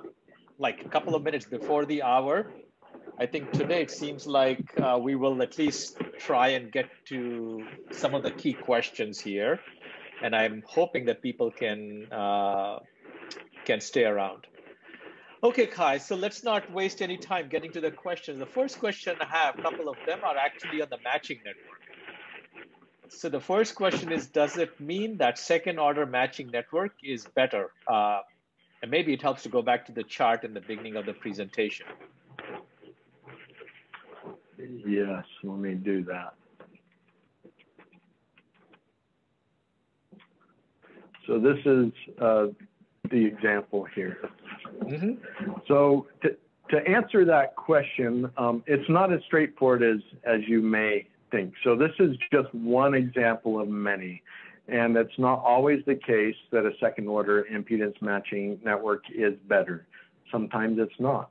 like a couple of minutes before the hour. I think today it seems like uh, we will at least try and get to some of the key questions here, and I'm hoping that people can uh, can stay around. Okay, Ky. So let's not waste any time getting to the questions. The first question I have, a couple of them are actually on the matching network. So the first question is, does it mean that second order matching network is better? Uh, and maybe it helps to go back to the chart in the beginning of the presentation. Yes, let me do that. So this is uh, the example here. Mm -hmm. So to, to answer that question, um, it's not as straightforward as, as you may think. So this is just one example of many. And it's not always the case that a second order impedance matching network is better. Sometimes it's not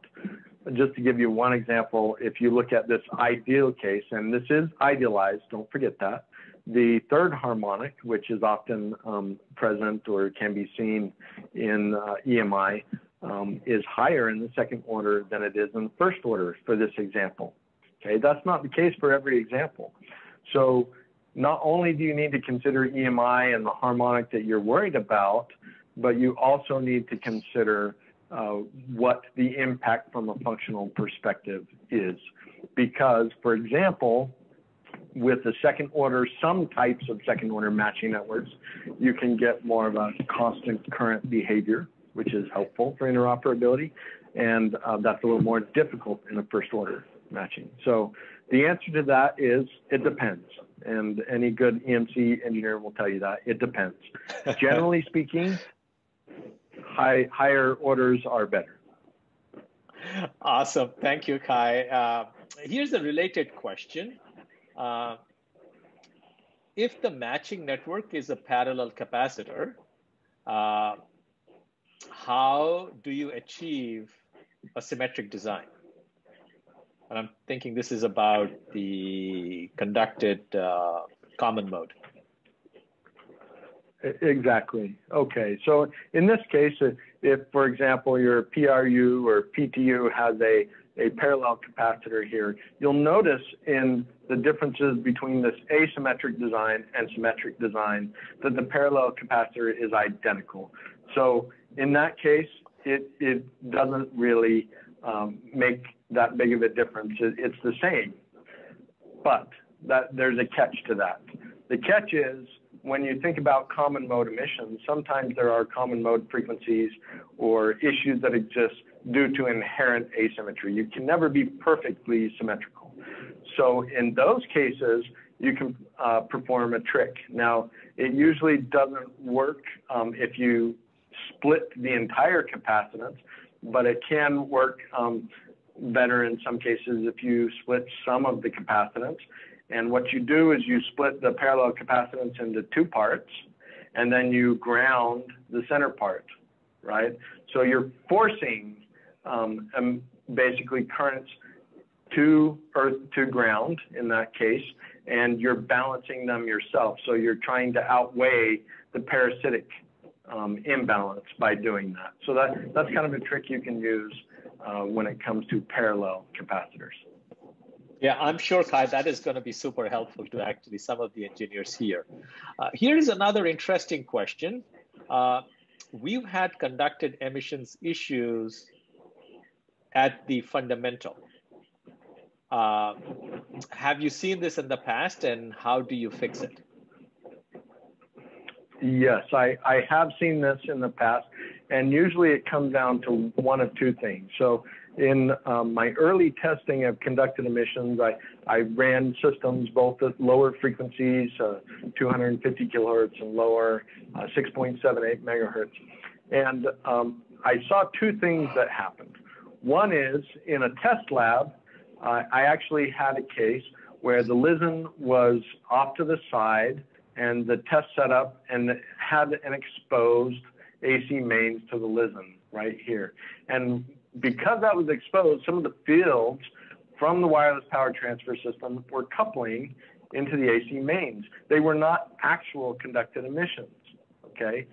just to give you one example, if you look at this ideal case, and this is idealized, don't forget that, the third harmonic, which is often um, present or can be seen in uh, EMI, um, is higher in the second order than it is in the first order for this example. Okay, that's not the case for every example. So not only do you need to consider EMI and the harmonic that you're worried about, but you also need to consider uh, what the impact from a functional perspective is. Because, for example, with the second order, some types of second order matching networks, you can get more of a constant current behavior, which is helpful for interoperability. And uh, that's a little more difficult in a first order matching. So the answer to that is it depends. And any good EMC engineer will tell you that it depends. Generally speaking, high, higher orders are better. Awesome. Thank you, Ky. Uh, here's a related question. Uh, if the matching network is a parallel capacitor, uh, how do you achieve a symmetric design? And I'm thinking this is about the conducted uh, common mode. Exactly. Okay. So in this case, if, for example, your PRU or PTU has a, a parallel capacitor here, you'll notice in the differences between this asymmetric design and symmetric design that the parallel capacitor is identical. So in that case, it, it doesn't really um, make that big of a difference. It, it's the same, but that there's a catch to that. The catch is when you think about common mode emissions, sometimes there are common mode frequencies or issues that exist due to inherent asymmetry. You can never be perfectly symmetrical. So in those cases, you can uh, perform a trick. Now, it usually doesn't work um, if you split the entire capacitance, but it can work um, better in some cases if you split some of the capacitance. And what you do is you split the parallel capacitance into two parts, and then you ground the center part, right? So you're forcing um, um, basically currents to earth to ground in that case, and you're balancing them yourself. So you're trying to outweigh the parasitic um, imbalance by doing that. So that, that's kind of a trick you can use uh, when it comes to parallel capacitors. Yeah, I'm sure, Ky, that is going to be super helpful to actually some of the engineers here. Uh, here is another interesting question. Uh, we've had conducted emissions issues at the fundamental. Uh, have you seen this in the past and how do you fix it? Yes, I, I have seen this in the past, and usually it comes down to one of two things. So in um, my early testing of conducted emissions, I, I ran systems both at lower frequencies, uh, 250 kilohertz and lower, uh, 6.78 megahertz. And um, I saw two things that happened. One is in a test lab, uh, I actually had a case where the LISN was off to the side and the test setup and had an exposed AC mains to the LISN right here. And because that was exposed, some of the fields from the wireless power transfer system were coupling into the AC mains. They were not actual conducted emissions. Okay.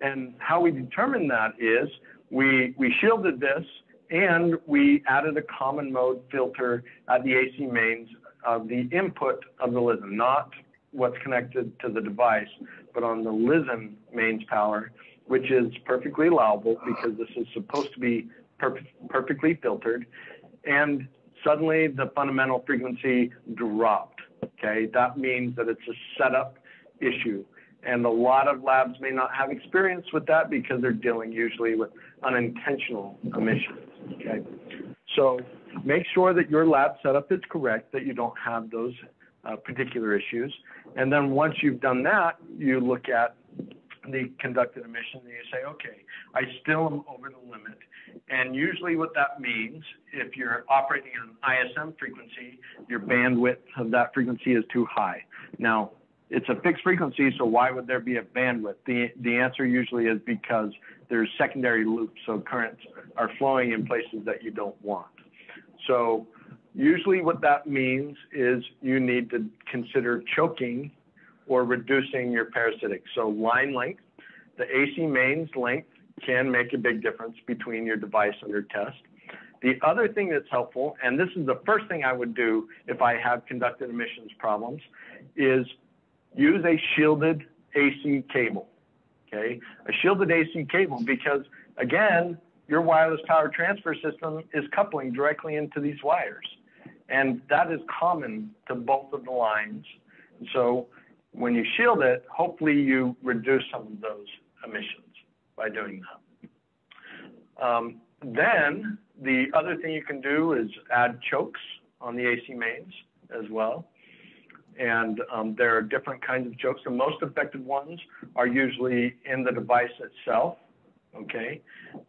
And how we determined that is we, we shielded this and we added a common mode filter at the AC mains of the input of the LISN, not what's connected to the device, but on the LISN mains power, which is perfectly allowable because this is supposed to be per- perfectly filtered. And suddenly the fundamental frequency dropped. Okay, that means that it's a setup issue. And a lot of labs may not have experience with that because they're dealing usually with unintentional emissions. Okay, so make sure that your lab setup is correct, that you don't have those uh, particular issues. And then once you've done that, you look at the conducted emission and you say, okay, I still am over the limit. And usually what that means, if you're operating on ISM frequency, your bandwidth of that frequency is too high. Now, it's a fixed frequency, so why would there be a bandwidth? The, the answer usually is because there's secondary loops, so currents are flowing in places that you don't want. So usually what that means is you need to consider choking or reducing your parasitic. So line length, the AC mains length can make a big difference between your device and your test. The other thing that's helpful, and this is the first thing I would do if I have conducted emissions problems, is use a shielded AC cable. Okay, a shielded AC cable because again, your wireless power transfer system is coupling directly into these wires, and that is common to both of the lines. So when you shield it, hopefully you reduce some of those emissions by doing that. Um, then the other thing you can do is add chokes on the AC mains as well. And um, there are different kinds of chokes. The most effective ones are usually in the device itself. Okay.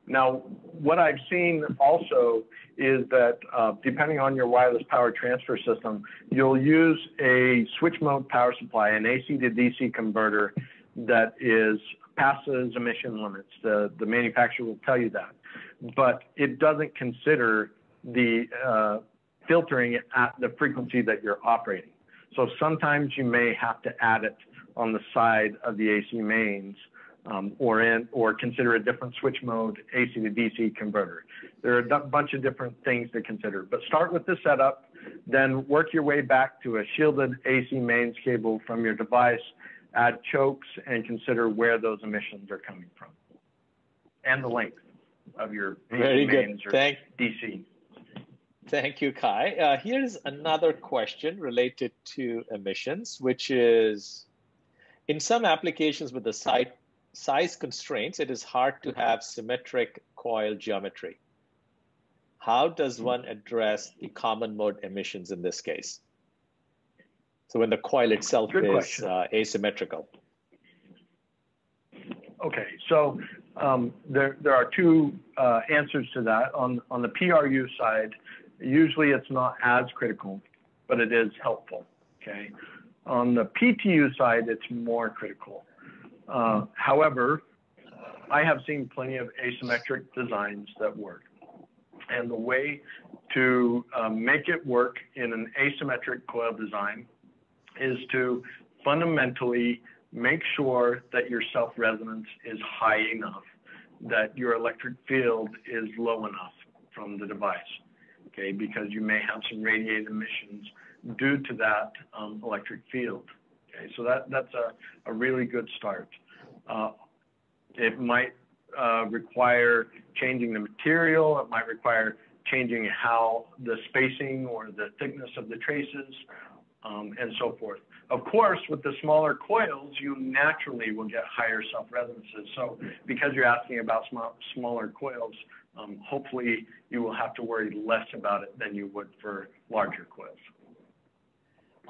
Now, what I've seen also is that uh, depending on your wireless power transfer system, you'll use a switch mode power supply, an AC to DC converter that is passes emission limits. The, the manufacturer will tell you that. But it doesn't consider the uh, filtering at the frequency that you're operating. So sometimes you may have to add it on the side of the AC mains um, or in or consider a different switch mode AC to DC converter. There are a bunch of different things to consider, but start with the setup, then work your way back to a shielded AC mains cable from your device, add chokes, and consider where those emissions are coming from and the length of your AC Very mains good. or Thank, DC. Thank you, Ky. Uh, here's another question related to emissions, which is in some applications with the site size constraints, it is hard to have symmetric coil geometry. How does one address the common mode emissions in this case? So when the coil itself Good is uh, asymmetrical. Okay, so um, there, there are two uh, answers to that. On, on the PRU side, usually it's not as critical, but it is helpful, okay? On the PTU side, it's more critical. Uh, however, I have seen plenty of asymmetric designs that work. And the way to uh, make it work in an asymmetric coil design is to fundamentally make sure that your self-resonance is high enough, that your electric field is low enough from the device, okay, because you may have some radiated emissions due to that um, electric field. Okay, so that, that's a, a really good start. Uh, it might uh, require changing the material. It might require changing how the spacing or the thickness of the traces um, and so forth. Of course, with the smaller coils, you naturally will get higher self-resonances. So because you're asking about small, smaller coils, um, hopefully you will have to worry less about it than you would for larger coils.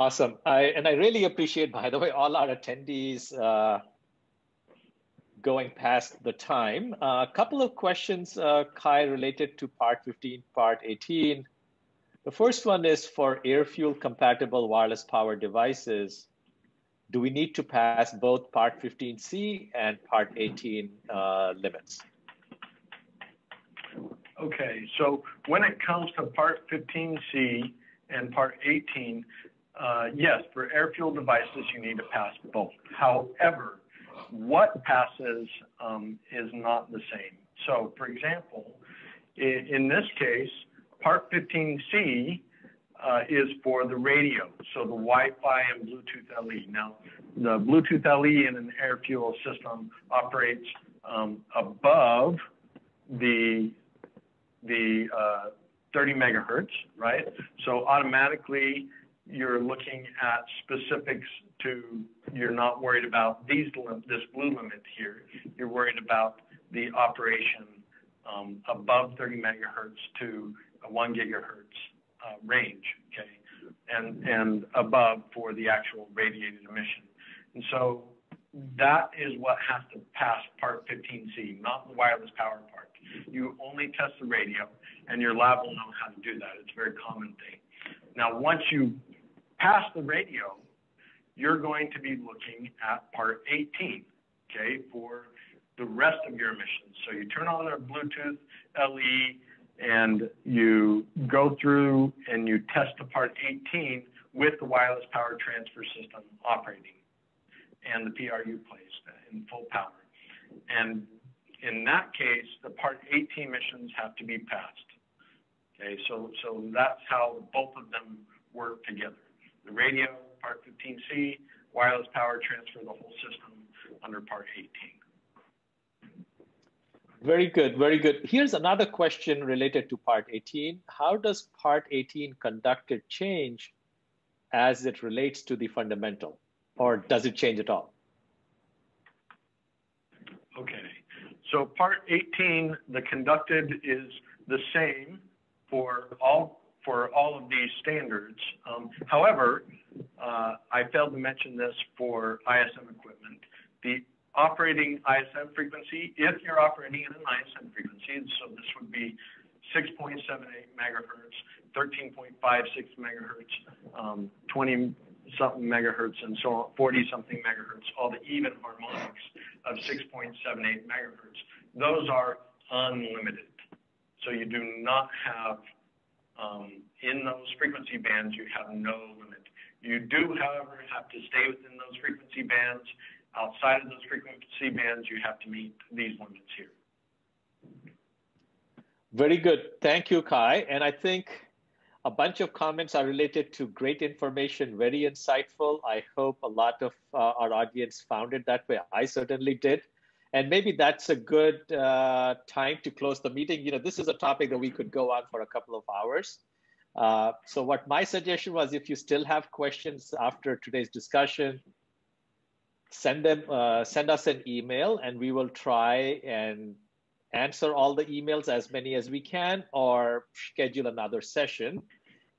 Awesome. I, and I really appreciate, by the way, all our attendees uh, going past the time. A uh, couple of questions, uh, Ky, related to part 15, part 18. The first one is for AirFuel compatible wireless power devices. Do we need to pass both part 15C and part 18 uh, limits? Okay, so when it comes to part 15C and part 18, uh, yes, for AirFuel devices, you need to pass both. However, what passes um, is not the same. So, for example, in, in this case, Part 15C uh, is for the radio, so the Wi-Fi and Bluetooth LE. Now, the Bluetooth LE in an AirFuel system operates um, above the the uh, 30 megahertz, right? So automatically you're looking at specifics to, you're not worried about these, this blue limit here. You're worried about the operation um, above 30 megahertz to a one gigahertz uh, range, okay, and, and above for the actual radiated emission. And so that is what has to pass part 15C, not the wireless power part. You only test the radio, and your lab will know how to do that. It's a very common thing. Now, once you past the radio, you're going to be looking at part 18, okay, for the rest of your emissions. So you turn on a Bluetooth LE and you go through and you test the part 18 with the wireless power transfer system operating and the PRU placed in full power. And in that case, the part 18 emissions have to be passed. Okay, so, so that's how both of them work together the radio, Part 15C, wireless power transfer, the whole system under Part 18. Very good, very good. Here's another question related to Part 18. How does Part 18 conducted change as it relates to the fundamental, or does it change at all? Okay, so Part 18, the conducted is the same for all for all of these standards. Um, however, uh, I failed to mention this for ISM equipment. The operating ISM frequency, if you're operating in an ISM frequency, so this would be 6.78 megahertz, 13.56 megahertz, um, 20 something megahertz and so on, 40 something megahertz, all the even harmonics of 6.78 megahertz, those are unlimited. So you do not have, um, in those frequency bands, you have no limit. You do, however, have to stay within those frequency bands. Outside of those frequency bands, you have to meet these limits here. Very good. Thank you, Ky. And I think a bunch of comments are related to great information, very insightful. I hope a lot of uh, our audience found it that way. I certainly did. And maybe that's a good uh, time to close the meeting. You know, this is a topic that we could go on for a couple of hours. Uh, so what my suggestion was, if you still have questions after today's discussion, send them, uh, send us an email and we will try and answer all the emails, as many as we can, or schedule another session.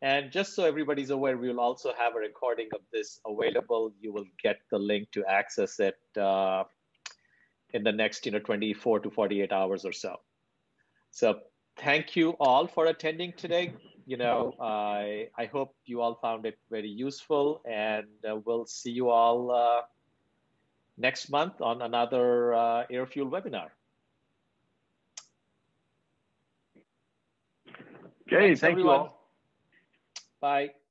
And just so everybody's aware, we will also have a recording of this available. You will get the link to access it uh, in the next you know 24 to 48 hours or so. So thank you all for attending today. You know i i hope you all found it very useful and uh, we'll see you all uh, next month on another uh, AirFuel webinar. Okay Thanks, thank everyone. you all. Bye